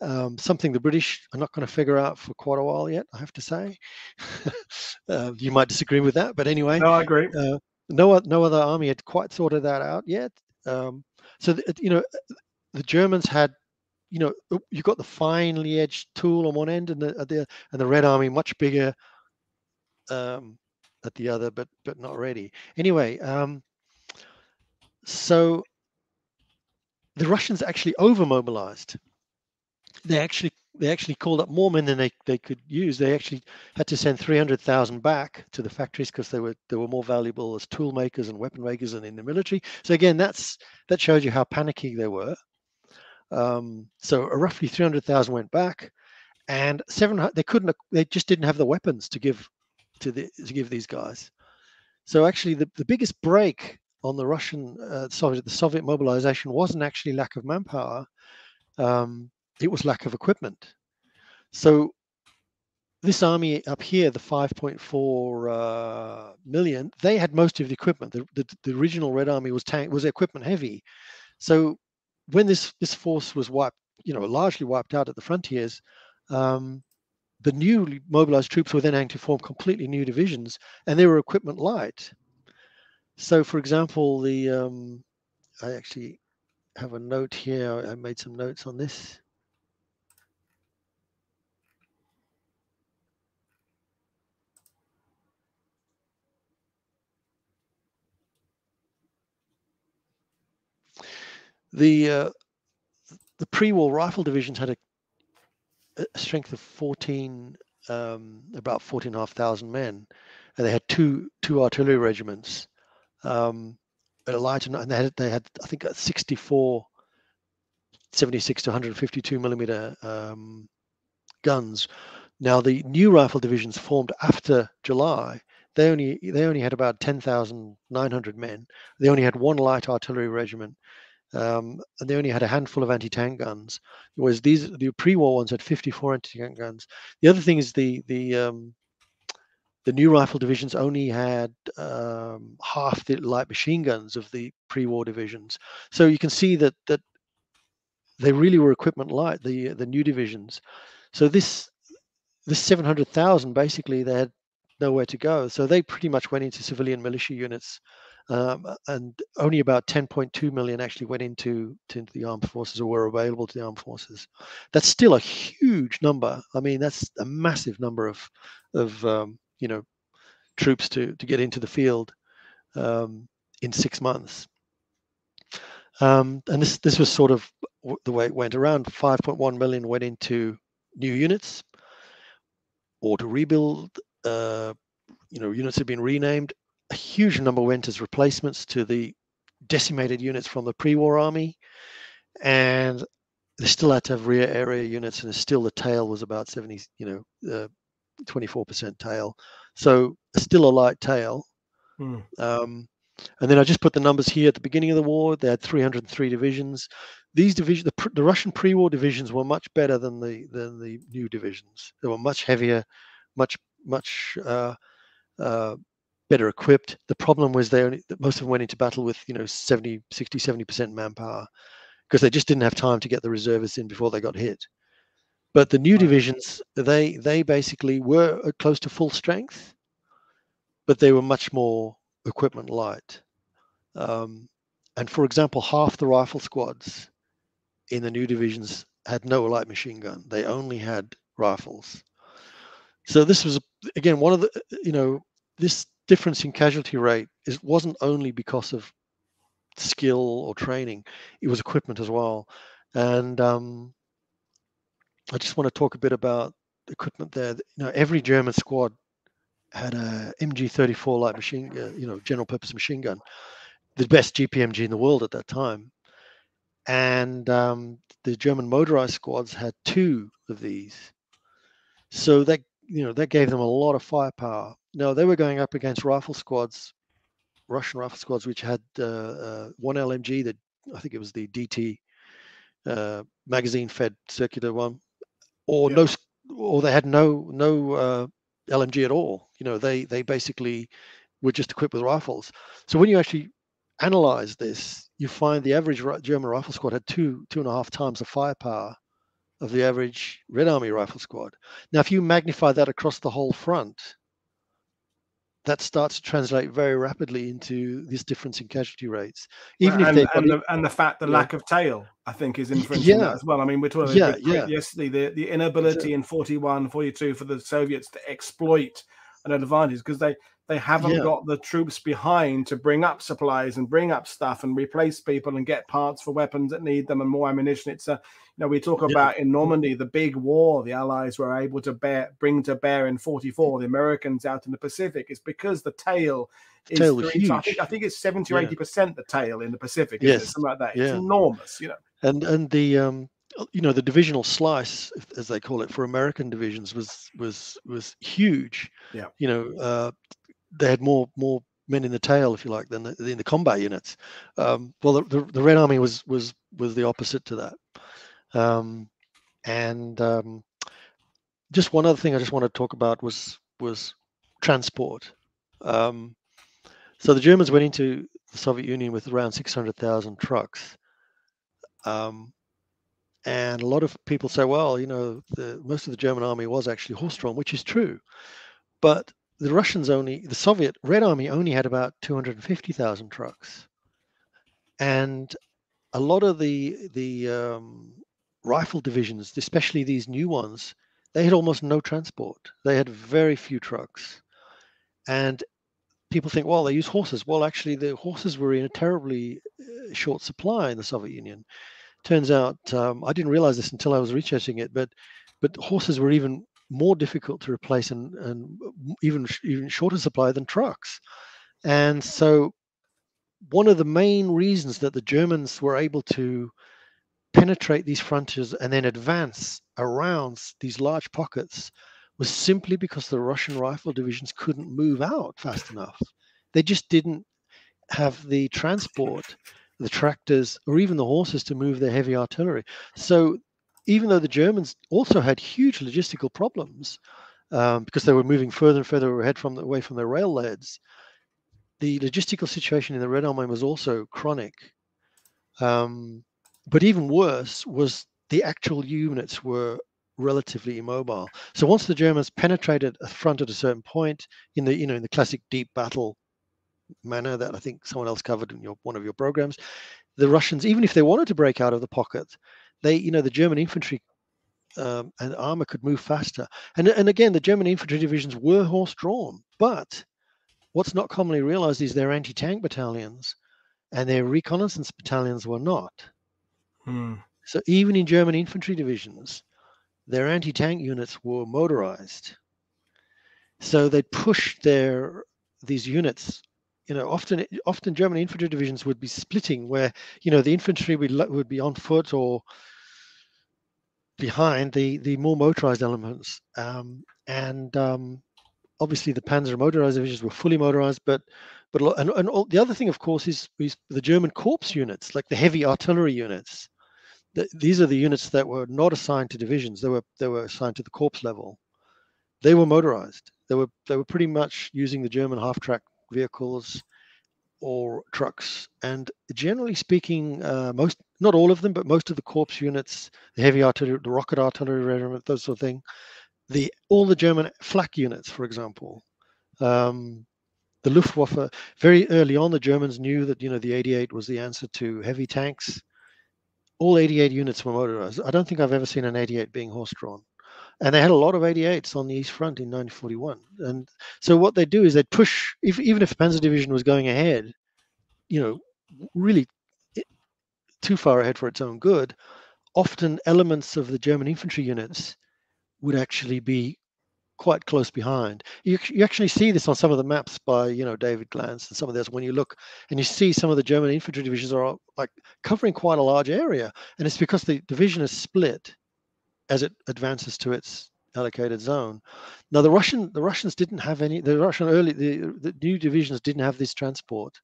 Um, something the British are not going to figure out for quite a while yet, I have to say. uh, you might disagree with that, but anyway. No, I agree. Uh, no, no other army had quite sorted that out yet. Um, so, you know, the Germans had, you know, you got the finely edged tool on one end, and the, the and the Red Army much bigger um, at the other, but but not ready. Anyway, um, so the Russians actually over mobilized. They actually they actually called up more men than they, they could use. They actually had to send 300,000 back to the factories because they were they were more valuable as tool makers and weapon makers and in the military. So again, that's that shows you how panicky they were. Um, so roughly 300,000 went back, and seven they couldn't they just didn't have the weapons to give to the to give these guys. So actually, the, the biggest break on the Russian uh, Soviet the Soviet mobilization wasn't actually lack of manpower. Um, it was lack of equipment. So this army up here, the 5.4 uh, million, they had most of the equipment. The, the, the, original Red Army was tank was equipment heavy. So when this this force was wiped, you know, largely wiped out at the frontiers, um, the newly mobilized troops were then having to form completely new divisions, and they were equipment light. So, for example, the um, I actually have a note here. I made some notes on this. The uh, the pre-war rifle divisions had a, a strength of 14, um, about 14,500 men, and they had two two artillery regiments, um, a light, and they had they had I think 64, 76 to 152 millimeter um, guns. Now the new rifle divisions formed after July. They only they only had about 10,900 men. They only had one light artillery regiment um, and they only had a handful of anti-tank guns. Whereas these the pre-war ones had 54 anti-tank guns. The other thing is the the um, the new rifle divisions only had um, half the light machine guns of the pre-war divisions. So you can see that that they really were equipment light. The the new divisions. So this this 700,000 basically they had nowhere to go. So they pretty much went into civilian militia units um, and only about 10.2 million actually went into, to the armed forces or were available to the armed forces. That's still a huge number. I mean, that's a massive number of of um, you know troops to to get into the field um, in six months. Um, and this this was sort of the way it went. Around 5.1 million went into new units or to rebuild. Uh, you know, units have been renamed a huge number went as replacements to the decimated units from the pre-war army, and they still had to have rear area units, and still the tail was about 70, you know, uh, 24% tail. So still a light tail. Hmm. Um, and then I just put the numbers here at the beginning of the war. They had 303 divisions. These divisions, the, the Russian pre-war divisions, were much better than the than the new divisions. They were much heavier, much much uh, uh, better equipped. The problem was they only most of them went into battle with you know 70, 60, 70 percent manpower because they just didn't have time to get the reservists in before they got hit. But the new divisions, they they basically were uh, close to full strength, but they were much more equipment light. Um, and for example, half the rifle squads in the new divisions had no light machine gun. They only had rifles. So this was again one of the you know this difference in casualty rate is wasn't only because of skill or training; it was equipment as well. And um, I just want to talk a bit about equipment there. You know, every German squad had a MG34 light machine, uh, you know, general purpose machine gun, the best GPMG in the world at that time. And um, the German motorized squads had two of these. So that you know that gave them a lot of firepower. No, they were going up against rifle squads, Russian rifle squads, which had uh, uh, one LMG that I think it was the DT uh, magazine-fed circular one, or yeah. no, or they had no no uh, LMG at all. You know, they they basically were just equipped with rifles. So when you actually analyze this, you find the average German rifle squad had two two and a half times the firepower of the average Red Army rifle squad. Now, if you magnify that across the whole front, that starts to translate very rapidly into this difference in casualty rates. Even and, if and, the, and the fact the yeah. lack of tail, I think, is influencing yeah. that as well. I mean, we're talking yeah, yeah. yesterday the, the inability in 41, 42 for the Soviets to exploit an advantage because they they haven't yeah. got the troops behind to bring up supplies and bring up stuff and replace people and get parts for weapons that need them and more ammunition. It's a you know we talk about in Normandy the big war the Allies were able to bear bring to bear in '44 the Americans out in the Pacific. is because the tail is tail huge. I think, I think it's 70 or 80 percent the tail in the Pacific. Yes, something like that. It's enormous. You know, and and the um you know the divisional slice as they call it for american divisions was was was huge yeah you know uh they had more more men in the tail, if you like, than the, in the combat units. Um, well, the, the, the, Red Army was was was the opposite to that. Um, and um, just one other thing I just want to talk about was was transport. Um, so the Germans went into the Soviet Union with around 600,000 trucks. Um, and a lot of people say, well, you know, the, most of the German army was actually horse-drawn, which is true. But the Russians only, the Soviet Red Army only had about 250,000 trucks, and a lot of the the um, rifle divisions, especially these new ones, they had almost no transport. They had very few trucks, and people think, well, they use horses. Well, actually, the horses were in a terribly uh, short supply in the Soviet Union. Turns out, um, I didn't realize this until I was researching it, but but horses were even more difficult to replace and, and even even shorter supply than trucks. And so one of the main reasons that the Germans were able to penetrate these frontiers and then advance around these large pockets was simply because the Russian rifle divisions couldn't move out fast enough. They just didn't have the transport, the tractors, or even the horses to move their heavy artillery. So even though the Germans also had huge logistical problems um, because they were moving further and further ahead from away from their rail leads, the logistical situation in the Red Army was also chronic. Um, but even worse was the actual units were relatively immobile. So once the Germans penetrated a front at a certain point in the you know in the classic deep battle manner that I think someone else covered in your one of your programs, the Russians, even if they wanted to break out of the pocket, they, you know, the German infantry um, and armor could move faster. And, and again, the German infantry divisions were horse drawn, but what's not commonly realized is their anti tank battalions and their reconnaissance battalions were not. Hmm. So even in German infantry divisions, their anti tank units were motorized. So they pushed their these units you know often often german infantry divisions would be splitting where you know the infantry would, would be on foot or behind the the more motorized elements um, and um, obviously the panzer motorized divisions were fully motorized but but and, and all, the other thing of course is, is the german corps units like the heavy artillery units. The, these are the units that were not assigned to divisions they were they were assigned to the corps level. They were motorized. They were they were pretty much using the german half track vehicles or trucks. And generally speaking, uh, most, not all of them, but most of the corps units, the heavy artillery, the rocket artillery regiment, those sort of thing, the all the German flak units, for example, um, the Luftwaffe. Very early on, the Germans knew that you know the 88 was the answer to heavy tanks. All 88 units were motorized. I don't think I've ever seen an 88 being horse-drawn and they had a lot of 88s on the East Front in 1941. And so what they do is they push, if, even if the Panzer Division was going ahead, you know, really eh, too far ahead for its own good, often elements of the German infantry units would actually be quite close behind. You, you actually see this on some of the maps by you know David Glantz and some of this when you look and you see some of the German infantry divisions are like covering quite a large area, and it's because the division is split as it advances to its allocated zone. Now the Russian the Russians didn't have any the Russian early the, the new divisions didn't have this transport.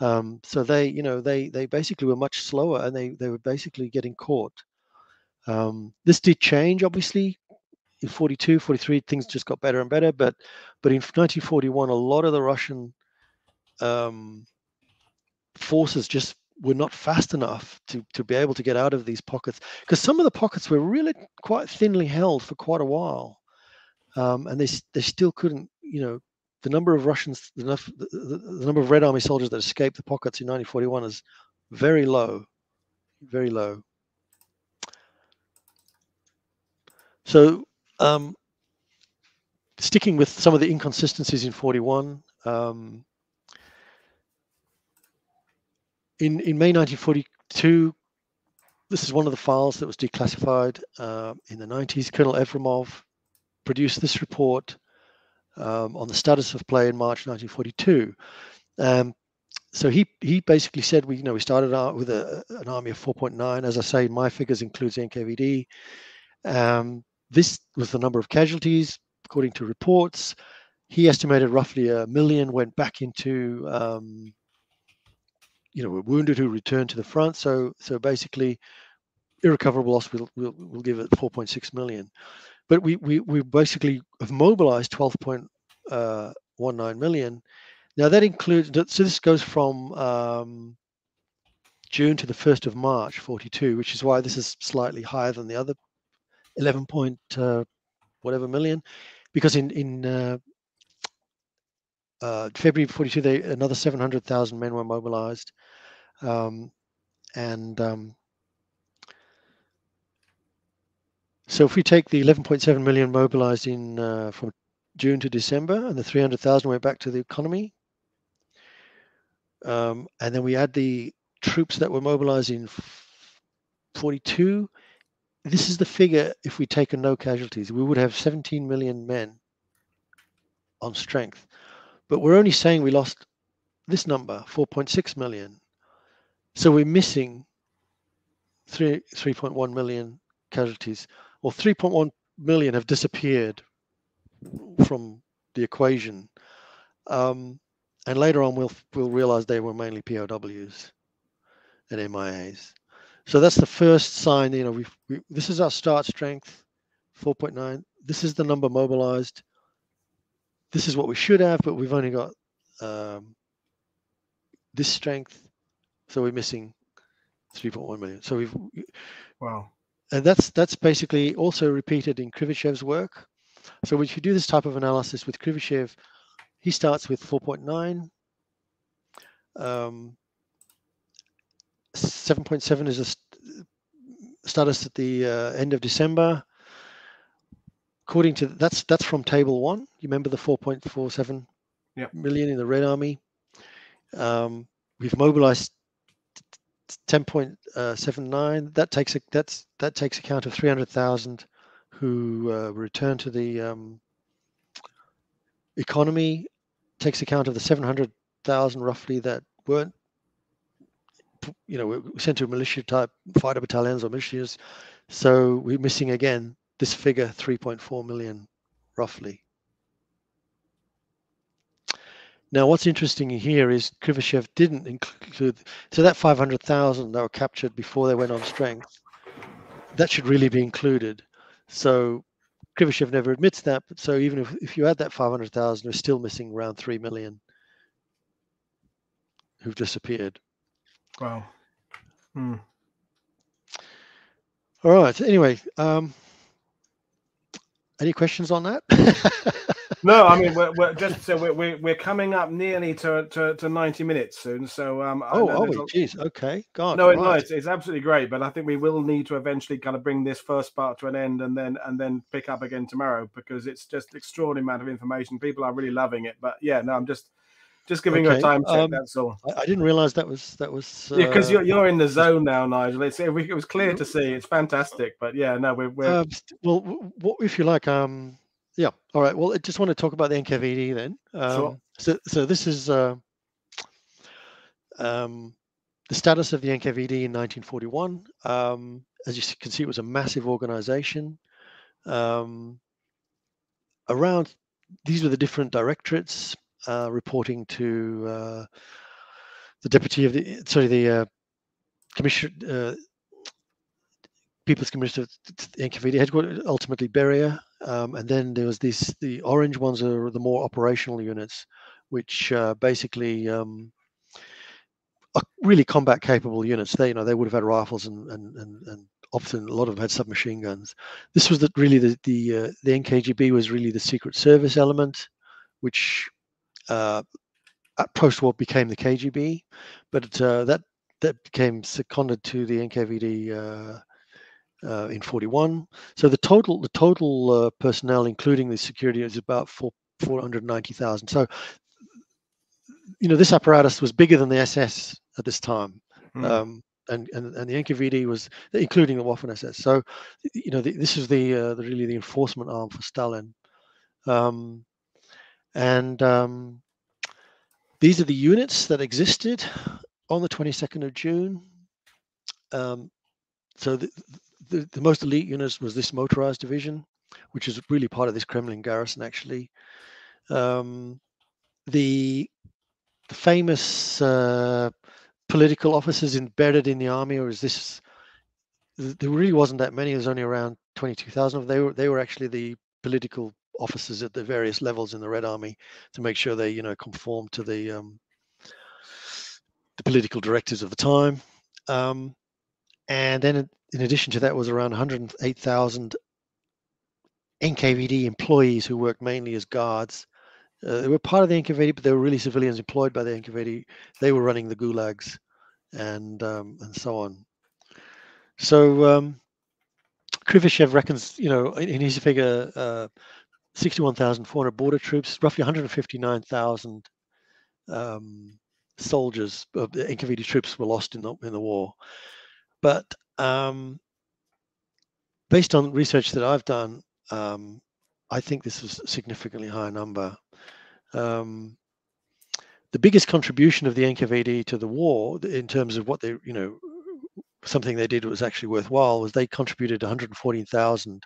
Um, so they you know they they basically were much slower and they they were basically getting caught. Um, this did change obviously in 42 43 things just got better and better but but in 1941 a lot of the Russian um, forces just were not fast enough to to be able to get out of these pockets because some of the pockets were really quite thinly held for quite a while, um, and they they still couldn't you know the number of Russians the, the, the number of Red Army soldiers that escaped the pockets in 1941 is very low, very low. So um, sticking with some of the inconsistencies in 41. Um, in, in May 1942, this is one of the files that was declassified uh, in the 90s. Colonel Evramov produced this report um, on the status of play in March 1942. Um, so he he basically said we you know we started out with a, an army of 4.9. As I say, my figures includes the NKVD. Um, this was the number of casualties according to reports. He estimated roughly a million went back into um, you know, were wounded who returned to the front. So so basically, irrecoverable loss we'll, will will give it 4.6 million. But we we we basically have mobilized 12.19 uh. Now that includes so this goes from um, June to the 1st of March 42, which is why this is slightly higher than the other 11 point uh, whatever million, because in in uh, uh, February 42, they, another 700,000 men were mobilized. Um, and um, so if we take the 11.7 million mobilized in uh, from June to December and the 300,000 went back to the economy, um, and then we add the troops that were mobilized in 42, this is the figure if we take a no casualties. We would have 17 million men on strength. But we're only saying we lost this number, 4.6 million. So we're missing 3, 3.1 million casualties, or 3.1 million have disappeared from the equation. Um, and later on, we'll we'll realize they were mainly POWs and MIAs. So that's the first sign. You know, we we this is our start strength, 4.9. This is the number mobilized this is what we should have, but we've only got um, this strength, so we're missing 3.1 million. So we've wow, and that's that's basically also repeated in Krivosheev's work. So when you do this type of analysis with Krivosheev, he starts with 4.9. Um, 7.7 is a st status at the uh, end of December according to that's that's from table one. You remember the 4.47 yep. million in the Red Army. Um, we've mobilized 10.79. That takes a, that's that takes account of 300,000 who uh, return to the um, economy. Takes account of the 700,000 roughly that weren't you know, sent to militia type fighter battalions or militias. So we're missing again this figure 3.4 million roughly. Now, what's interesting here is Krivosheev didn't include, so that 500,000 that were captured before they went on strength, that should really be included. So Krivosheev never admits that, but so even if, if you add that 500,000, we're still missing around 3 million who've disappeared. Wow. Hmm. All right. Anyway, um, any questions on that? no, I mean we're, we're just so we're, we're, we're coming up nearly to, to, to ninety minutes soon. So um, oh, oh, jeez, okay, God, no, right. no, it's, it's absolutely great, but I think we will need to eventually kind of bring this first part to an end and then and then pick up again tomorrow because it's just extraordinary amount of information. People are really loving it, but yeah, no, I'm just just giving okay. you a time check. Um, that's all. I, I, didn't realize that was that was. Uh, yeah, because you're you're in the zone now, Nigel. It's, it, was clear to see. It's fantastic, but yeah, no, we're. we're... Uh, well, what if you like? Um, yeah. All right. Well, I just want to talk about the NKVD then. Um, sure. So, so this is uh, um, the status of the NKVD in 1941. Um, as you can see, it was a massive organization. Um, around these were the different directorates uh, reporting to uh, the deputy of the sorry the uh, uh, people's commissioner NKVD headquarters ultimately Beria um, and then there was this the orange ones are the more operational units which uh, basically um, are really combat capable units. They, you know, they would have had rifles and and and, and often a lot of them had submachine guns. This was the, really the the uh, the NKGB was really the Secret Service element, which uh, post-war became the KGB, but uh, that that became seconded to the NKVD uh, in 41. So the total the total uh, personnel, including the security, is about four 490,000. So you know this apparatus was bigger than the SS at this time. Mm. Um, and, and and the NKVD was including the Waffen SS. So you know the, this is the, uh, the, really the enforcement arm for Stalin, um, and um, these are the units that existed on the 22nd of June. Um, so the, the, the most elite units was this motorized division, which is really part of this Kremlin garrison actually. Um, the, the famous uh, political officers embedded in the army, or is this? There really wasn't that many. There's only around 22,000. of them. They were they were actually the political officers at the various levels in the Red Army to make sure they you know conform to the um, the political directives of the time. Um, and then in addition to that was around 108,000 NKVD employees who worked mainly as guards. Uh, they were part of the NKVD, but they were really civilians employed by the NKVD. They were running the gulags and um, and so on. So um, Krivosheev reckons, you know, in his figure, uh, 61,400 border troops, roughly 159,000 um, soldiers, uh, NKVD troops were lost in the in the war. But um, based on research that I've done, um, I think this is a significantly higher number. Um, the biggest contribution of the NKVD to the war, in terms of what they, you know, something they did was actually worthwhile, was they contributed 114,000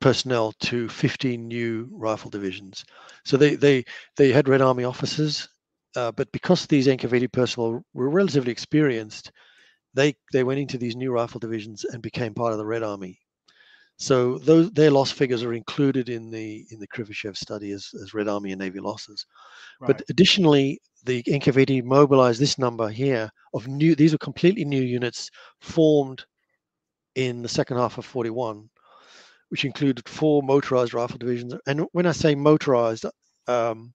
personnel to 15 new rifle divisions. So they they they had Red Army officers, uh, but because these NKVD personnel were relatively experienced, they they went into these new rifle divisions and became part of the Red Army. So those their loss figures are included in the in the Krivosheev study as, as Red Army and Navy losses. Right. But additionally, the NKVD mobilized this number here of new. These were completely new units formed in the second half of 41, which included four motorized rifle divisions. And when I say motorized, um,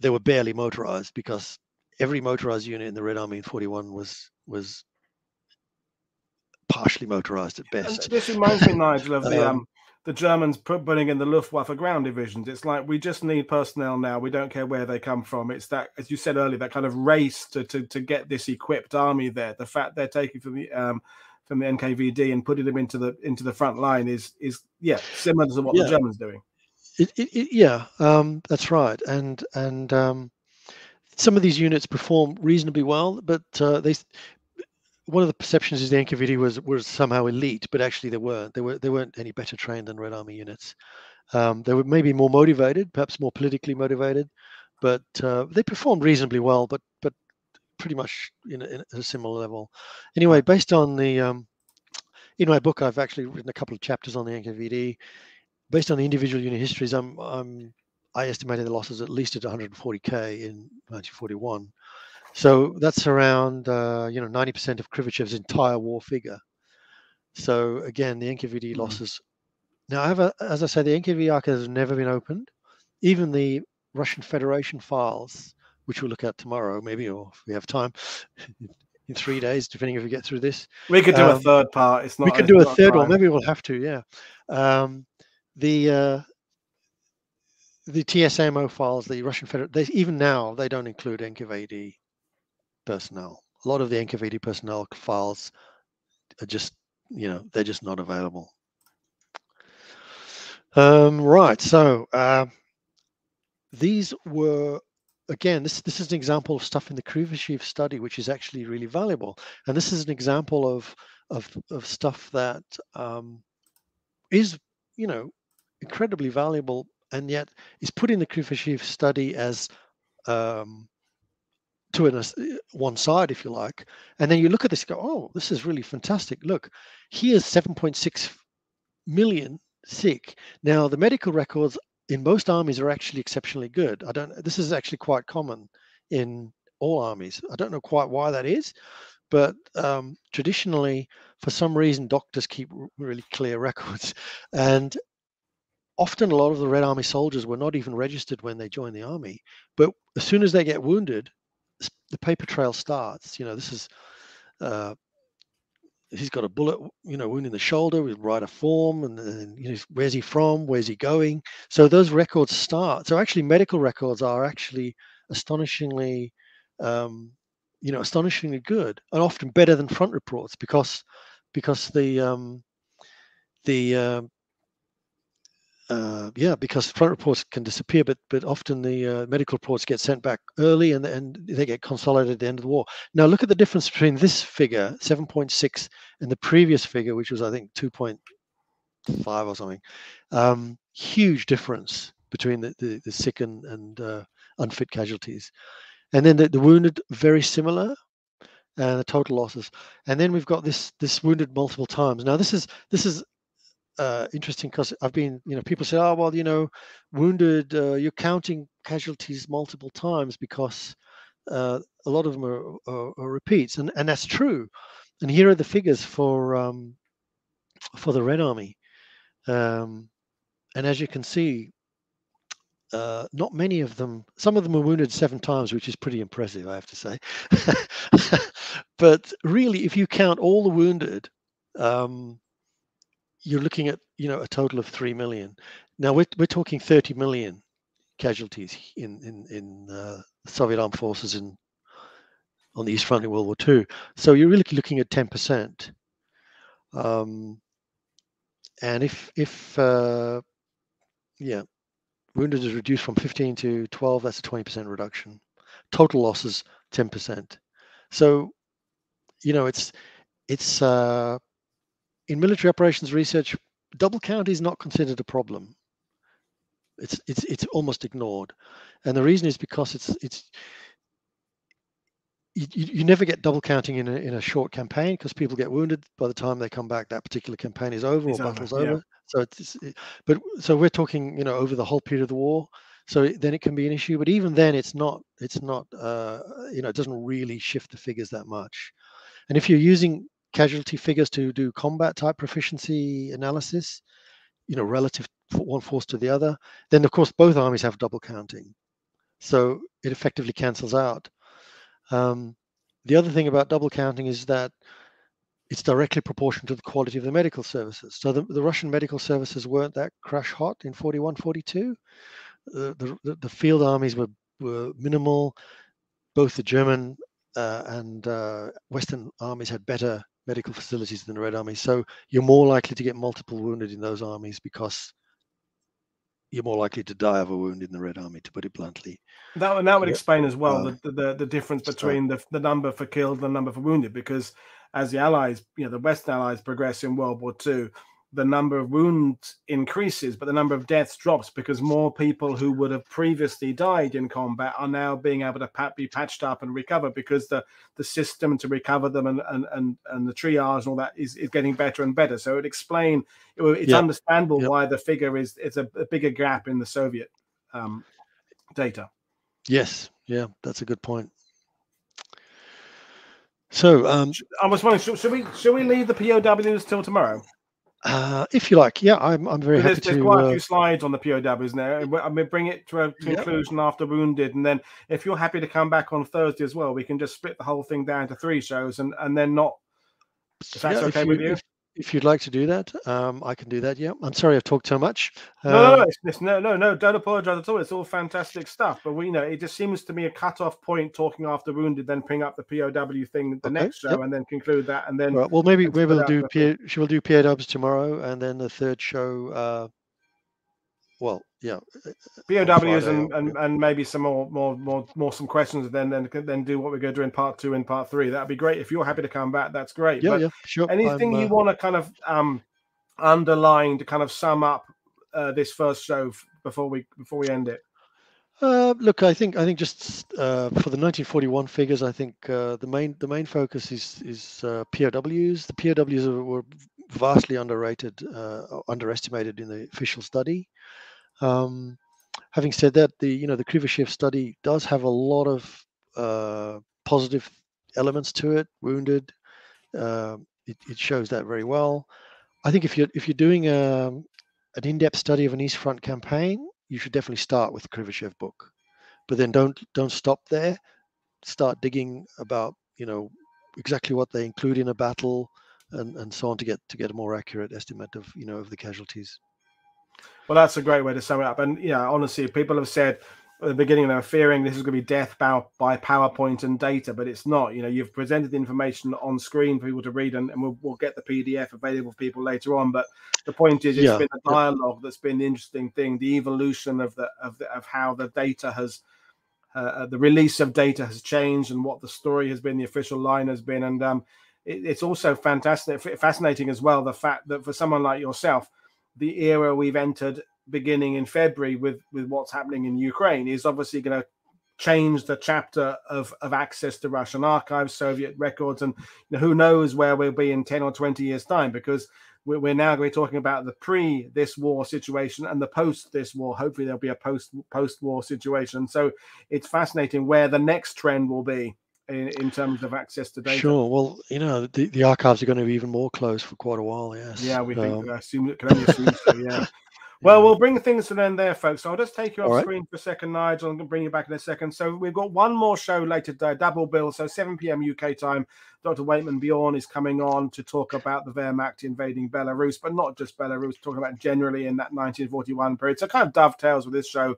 they were barely motorized because every motorized unit in the Red Army in 41 was was partially motorized at best. And this reminds me, Nigel, of the um, um, the Germans putting in the Luftwaffe ground divisions. It's like we just need personnel now. We don't care where they come from. It's that, as you said earlier, that kind of race to to, to get this equipped army there. The fact they're taking from the um, from the NKVD and putting them into the into the front line is is yeah similar to what yeah. the Germans doing. It, it, it, yeah, um, that's right, and and um, some of these units perform reasonably well, but uh, they one of the perceptions is the NKVD was was somehow elite, but actually they weren't. They were they weren't any better trained than Red Army units. Um, they were maybe more motivated, perhaps more politically motivated, but uh, they performed reasonably well. But but pretty much in a, in a similar level. Anyway, based on the um, in my book, I've actually written a couple of chapters on the NKVD. Based on the individual unit histories, I'm I'm I estimated the losses at least at 140k in 1941. So that's around uh, you know 90% of Krivosheev's entire war figure. So again, the NKVD mm-hmm. losses. Now, I have a, as I say, the NKVD archive has never been opened. Even the Russian Federation files, which we'll look at tomorrow, maybe, or if we have time, in three days, depending if we get through this. We could do um, a third part. It's not. We could do a third one. Maybe we'll have to. Yeah. Um, the uh, the TSAMO files, the Russian Federation, even now they don't include NKVD personnel. A lot of the NKVD personnel files are just, you know, they're just not available. Um, right, so uh, these were again, this this is an example of stuff in the Krivosheev study, which is actually really valuable. And this is an example of of of stuff that um, is, you know, incredibly valuable, and yet is put in the Krivosheev study as um, to an, one side, if you like, and then you look at this, go, oh, this is really fantastic. Look, here's 7.6 million sick. Now, the medical records in most armies are actually exceptionally good. I don't. This is actually quite common in all armies. I don't know quite why that is, but um, traditionally, for some reason, doctors keep really clear records, and often a lot of the Red Army soldiers were not even registered when they joined the army. But as soon as they get wounded, the paper trail starts. You know, this is uh, he's got a bullet, you know, wound in the shoulder. We write a form, and, and you know, where's he from? Where's he going? So those records start. So actually, medical records are actually astonishingly, um, you know, astonishingly good, and often better than front reports because because the um, the uh, uh, yeah, because front reports can disappear, but but often the uh, medical reports get sent back early and and they get consolidated at the end of the war. Now look at the difference between this figure, 7.6, and the previous figure, which was I think 2.5 or something. Um, huge difference between the the, the sick and, and uh, unfit casualties, and then the, the wounded very similar, and the total losses. And then we've got this this wounded multiple times. Now this is this is uh, interesting because I've been, you know, people say, oh, well, you know, wounded, uh, you're counting casualties multiple times because uh, a lot of them are, are, are, repeats, and and that's true. And here are the figures for um, for the Red Army, um, and as you can see, uh, not many of them. Some of them were wounded seven times, which is pretty impressive, I have to say. but really, if you count all the wounded, um, you're looking at you know a total of three million. Now we're we're talking 30 million casualties in in in uh, Soviet armed forces in on the East Front in World War II. So you're really looking at 10 percent. Um, and if if uh, yeah, wounded is reduced from 15 to 12, that's a 20 percent reduction. Total losses 10 percent. So you know it's it's uh, in military operations research, double count is not considered a problem. It's it's it's almost ignored, and the reason is because it's it's you, you never get double counting in a in a short campaign because people get wounded by the time they come back. That particular campaign is over it's or battle's over. Yeah. So it's it, but so we're talking you know over the whole period of the war. So then it can be an issue, but even then it's not it's not uh, you know it doesn't really shift the figures that much. And if you're using casualty figures to do combat type proficiency analysis, you know, relative one force to the other, then of course both armies have double counting. So it effectively cancels out. Um, the other thing about double counting is that it's directly proportional to the quality of the medical services. So the, the Russian medical services weren't that crash hot in 41, 42. The, the, the field armies were, were minimal. Both the German uh, and uh, Western armies had better medical facilities than the Red Army. So you're more likely to get multiple wounded in those armies because you're more likely to die of a wound in the Red Army, to put it bluntly. That and that would explain as well uh, the, the the difference between the the number for killed and the number for wounded, because as the Allies, you know, the Western Allies progress in World War II, the number of wounds increases, but the number of deaths drops because more people who would have previously died in combat are now being able to pat, be patched up and recover because the, the system to recover them and, and, and, and the triage and all that is, is getting better and better. So it explain it, it's yep. understandable yep. why the figure is it's a, a, bigger gap in the Soviet um, data. Yes, yeah, that's a good point. So um, I was wondering, should, should we should we leave the POWs till tomorrow? Uh, if you like, yeah, I'm, I'm very there's, happy there's to. quite a few uh, slides on the POWs there. I mean, bring it to a conclusion yep. after Wounded, and then if you're happy to come back on Thursday as well, we can just split the whole thing down to three shows, and and then not. If that's yeah, okay if you, with you. If, if you'd like to do that, um, I can do that. Yeah, I'm sorry I've talked so much. Um, no, no, no, um, no, no, no, don't apologize at all. It's all fantastic stuff. But we know it just seems to me a cut-off point talking after wounded, then bring up the POW thing the okay, next show, yep. and then conclude that, and then. Right, well, maybe maybe we'll do P- she will do POWs tomorrow, and then the third show. Uh, well, yeah, POWs and, and, and maybe some more more more more some questions, and then then then do what we're going to do in part two and part three. That'd be great. If you're happy to come back, that's great. Yeah, but yeah, sure. Anything you uh... want to kind of um underline to kind of sum up uh, this first show f- before we before we end it? Uh, look, I think I think just uh, for the 1941 figures, I think uh, the main the main focus is is uh, POWs. The POWs were vastly underrated, uh, underestimated in the official study. Um, having said that, the you know the Krivosheev study does have a lot of uh, positive elements to it. Wounded, uh, it, it, shows that very well. I think if you're if you're doing a, um, an in-depth study of an East Front campaign, you should definitely start with the Krivosheev book, but then don't don't stop there. Start digging about you know exactly what they include in a battle and, and so on to get to get a more accurate estimate of you know of the casualties. Well, that's a great way to sum it up. And yeah, honestly, people have said at the beginning they were fearing this is going to be death by, PowerPoint and data, but it's not. You know, you've presented the information on screen for people to read, and, and we'll, we'll, get the PDF available for people later on. But the point is, it's yeah. been a dialogue that's been the interesting thing, the evolution of the of the, of how the data has. Uh, uh the release of data has changed and what the story has been, the official line has been, and um, it, it's also fantastic, fascinating as well. The fact that for someone like yourself, the era we've entered beginning in February with with what's happening in Ukraine is obviously going to change the chapter of, of access to Russian archives, Soviet records, and you know, who knows where we'll be in 10 or 20 years' time because we're, we're now going to be talking about the pre this war situation and the post this war. Hopefully, there'll be a post post war situation. So it's fascinating where the next trend will be. In, in terms of access to data, sure. Well, you know, the, the archives are going to be even more closed for quite a while. Yes. Yeah, we think. Um, I assume, can only assume so. Yeah. Well, we'll bring things to an end there, folks. So I'll just take you off right. screen for a second, Nigel. I'm going to bring you back in a second. So we've got one more show later today, double bill. So 7 p.m. UK time. Dr. Waitman Beorn is coming on to talk about the Wehrmacht invading Belarus, but not just Belarus, talking about generally in that 1941 period. So kind of dovetails with this show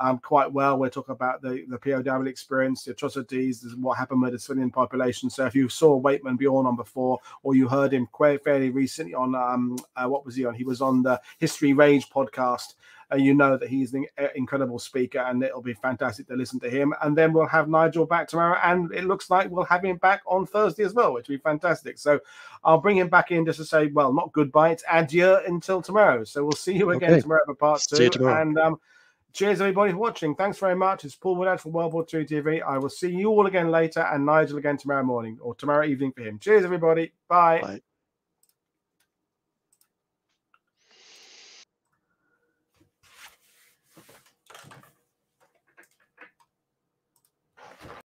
um, quite well. We're talking about the, the POW experience, the atrocities, what happened with the civilian population. So if you saw Waitman Beorn on before, or you heard him quite fairly recently on um, uh, what was he on? He was on the History Rage podcast. Uh, you know that he's an incredible speaker, and it'll be fantastic to listen to him. And then we'll have Nigel back tomorrow, and it looks like we'll have him back on Thursday as well, which will be fantastic. So I'll bring him back in just to say, well, not goodbye, it's adieu until tomorrow. So we'll see you again okay. tomorrow for part two. And um, Cheers, everybody, for watching. Thanks very much. It's Paul Woodadge from World War II TV. I will see you all again later and Nigel again tomorrow morning or tomorrow evening for him. Cheers, everybody. Bye. Bye.